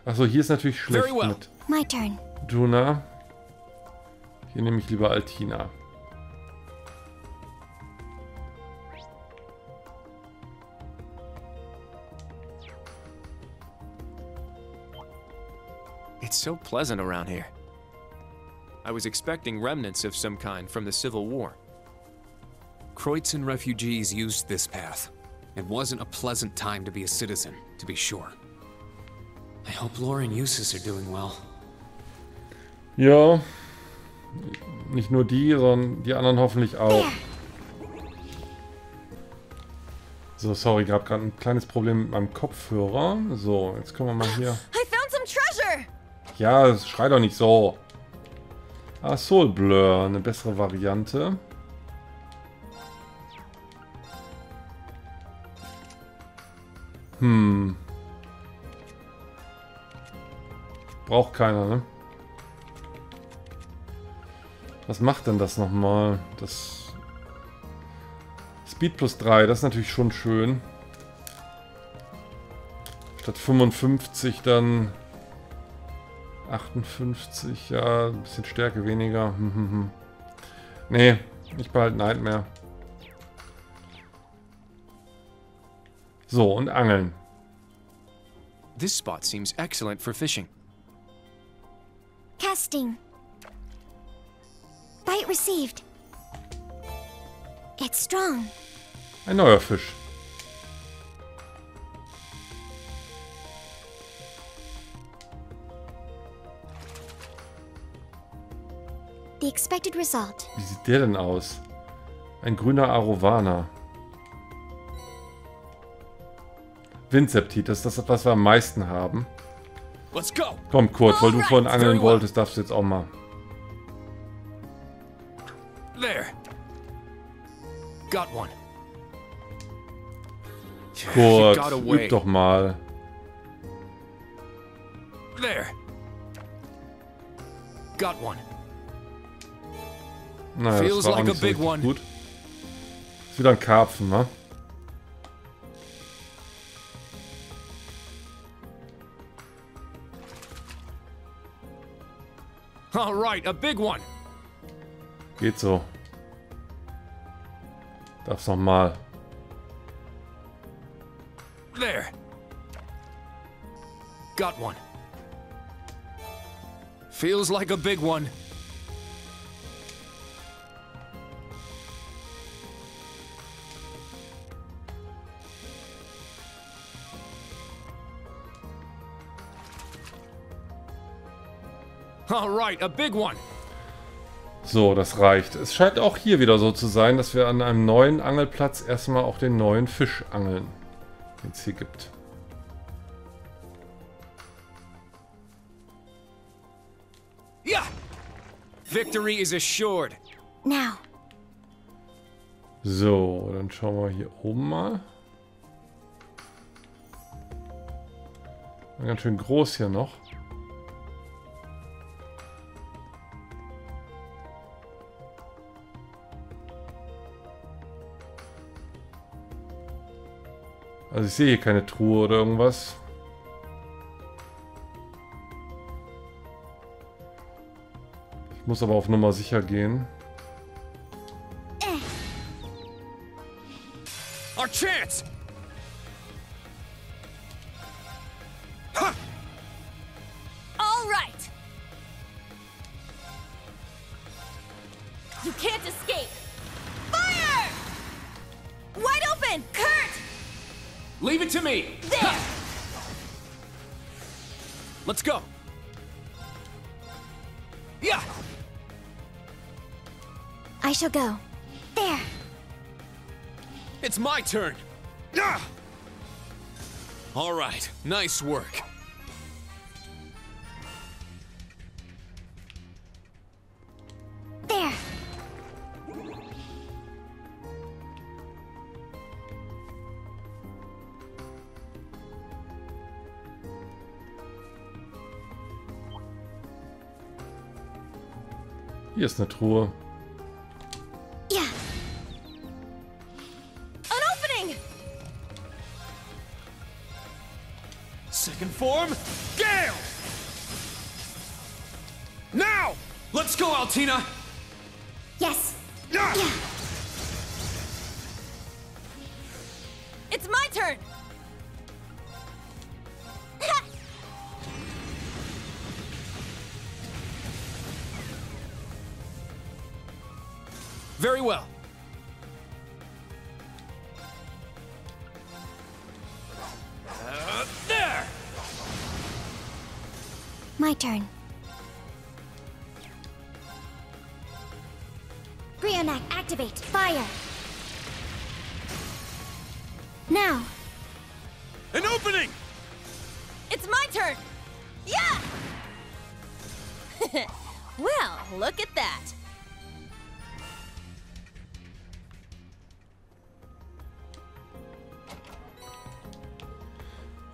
Speaker 1: Achso, hier ist natürlich schlecht
Speaker 2: well.
Speaker 1: mit
Speaker 3: My turn.
Speaker 1: Juna. Hier nehme ich lieber Altina.
Speaker 5: So pleasant around here. I was expecting remnants of some kind from the Civil War.
Speaker 6: Kreutzen refugees used this path. It wasn't a pleasant time to be a citizen, to be sure. I hope Laura and Eustace are doing well.
Speaker 1: Ja. Nicht nur die, sondern die anderen hoffentlich auch. So, sorry, gab gerade ein kleines Problem mit meinem Kopfhörer. So, jetzt können wir mal hier. Ja, schrei doch nicht so. Ah, Soul Blur, eine bessere Variante. Hm. Braucht keiner, ne? Was macht denn das nochmal? Das... Speed plus 3, das ist natürlich schon schön. Statt 55 dann 58, ja, ein bisschen Stärke weniger. Hm, hm, hm. Nee, ich behalte Nightmare. So, und angeln.
Speaker 5: This spot seems excellent for fishing.
Speaker 3: Casting. Bite received. It's strong.
Speaker 1: Ein neuer Fisch.
Speaker 3: The expected result.
Speaker 1: Wie sieht der denn aus? Ein grüner Arovana. Windseptit, das ist das, was wir am meisten haben.
Speaker 2: Let's go.
Speaker 1: Komm, Kurt, weil du vorhin angeln wolltest, darfst du jetzt auch mal.
Speaker 2: There. Got one.
Speaker 1: Kurt, üb doch mal.
Speaker 2: There. Got one.
Speaker 1: Naja,
Speaker 2: Feels
Speaker 1: das war
Speaker 2: like a big one.
Speaker 1: gut. Ist wieder ein Karpfen, ne?
Speaker 5: All right, a big one.
Speaker 1: Geht so. Darf's nochmal.
Speaker 5: There. Got one. Feels like a big one. All right, a big one.
Speaker 1: So, das reicht. Es scheint auch hier wieder so zu sein, dass wir an einem neuen Angelplatz erstmal auch den neuen Fisch angeln, den es hier gibt.
Speaker 5: Yeah. Victory is assured.
Speaker 3: Now,
Speaker 1: So, dann schauen wir hier oben mal. Ganz schön groß hier noch. Also ich sehe hier keine Truhe oder irgendwas. Ich muss aber auf Nummer sicher gehen.
Speaker 5: Our chance. Turn. Ah! All right, nice work.
Speaker 3: There.
Speaker 1: Hier ist eine Truhe.
Speaker 2: Let's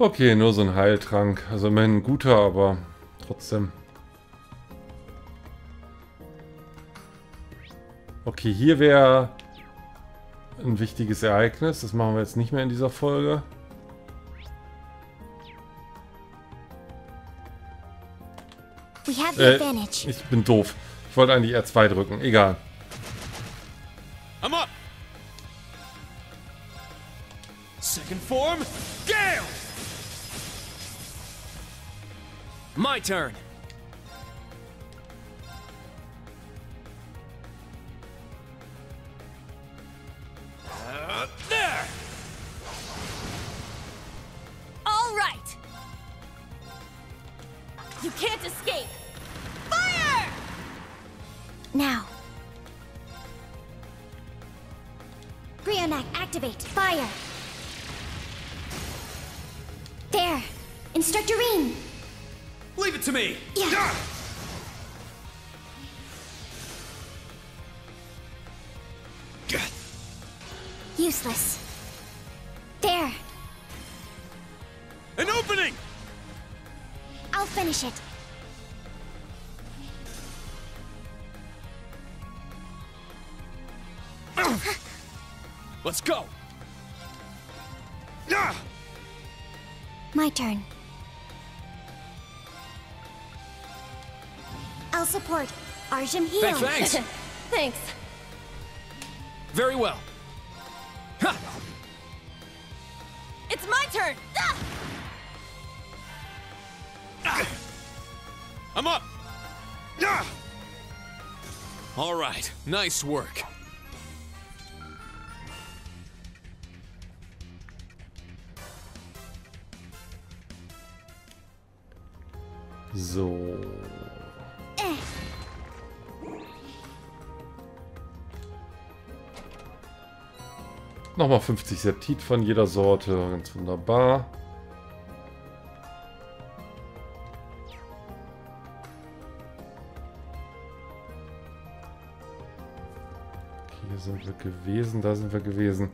Speaker 1: Okay, nur so ein Heiltrank. Also immerhin ein guter, aber trotzdem. Okay, hier wäre ein wichtiges Ereignis. Das machen wir jetzt nicht mehr in dieser Folge. Äh, ich bin doof. Ich wollte eigentlich R2 drücken. Egal.
Speaker 5: Turn.
Speaker 2: Uh, there!
Speaker 4: All right! You can't escape! Fire!
Speaker 3: Now. Brionac, activate. Fire. There. Instructorine.
Speaker 2: Leave it to me!
Speaker 3: Yeah.
Speaker 2: Ah! Gah.
Speaker 3: Useless. There.
Speaker 2: An opening!
Speaker 3: I'll finish it.
Speaker 5: Let's go.
Speaker 3: My turn. I'll
Speaker 4: support. Arjun heal.
Speaker 5: Thanks, thanks.
Speaker 4: Thanks.
Speaker 5: Very well. Ha!
Speaker 4: It's my turn. Ah!
Speaker 5: I'm up. All right, nice work.
Speaker 1: Nochmal 50 Septit von jeder Sorte. Ganz wunderbar. Hier sind wir gewesen, da sind wir gewesen.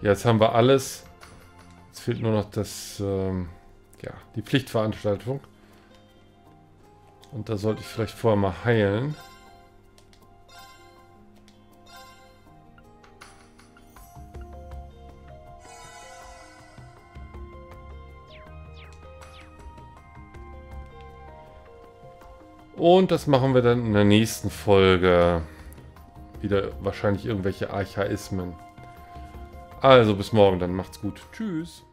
Speaker 1: Ja, jetzt haben wir alles. Jetzt fehlt nur noch das, ähm, ja, die Pflichtveranstaltung. Und da sollte ich vielleicht vorher mal heilen. Und das machen wir dann in der nächsten Folge. Wieder wahrscheinlich irgendwelche Archaismen. Also bis morgen, dann macht's gut. Tschüss.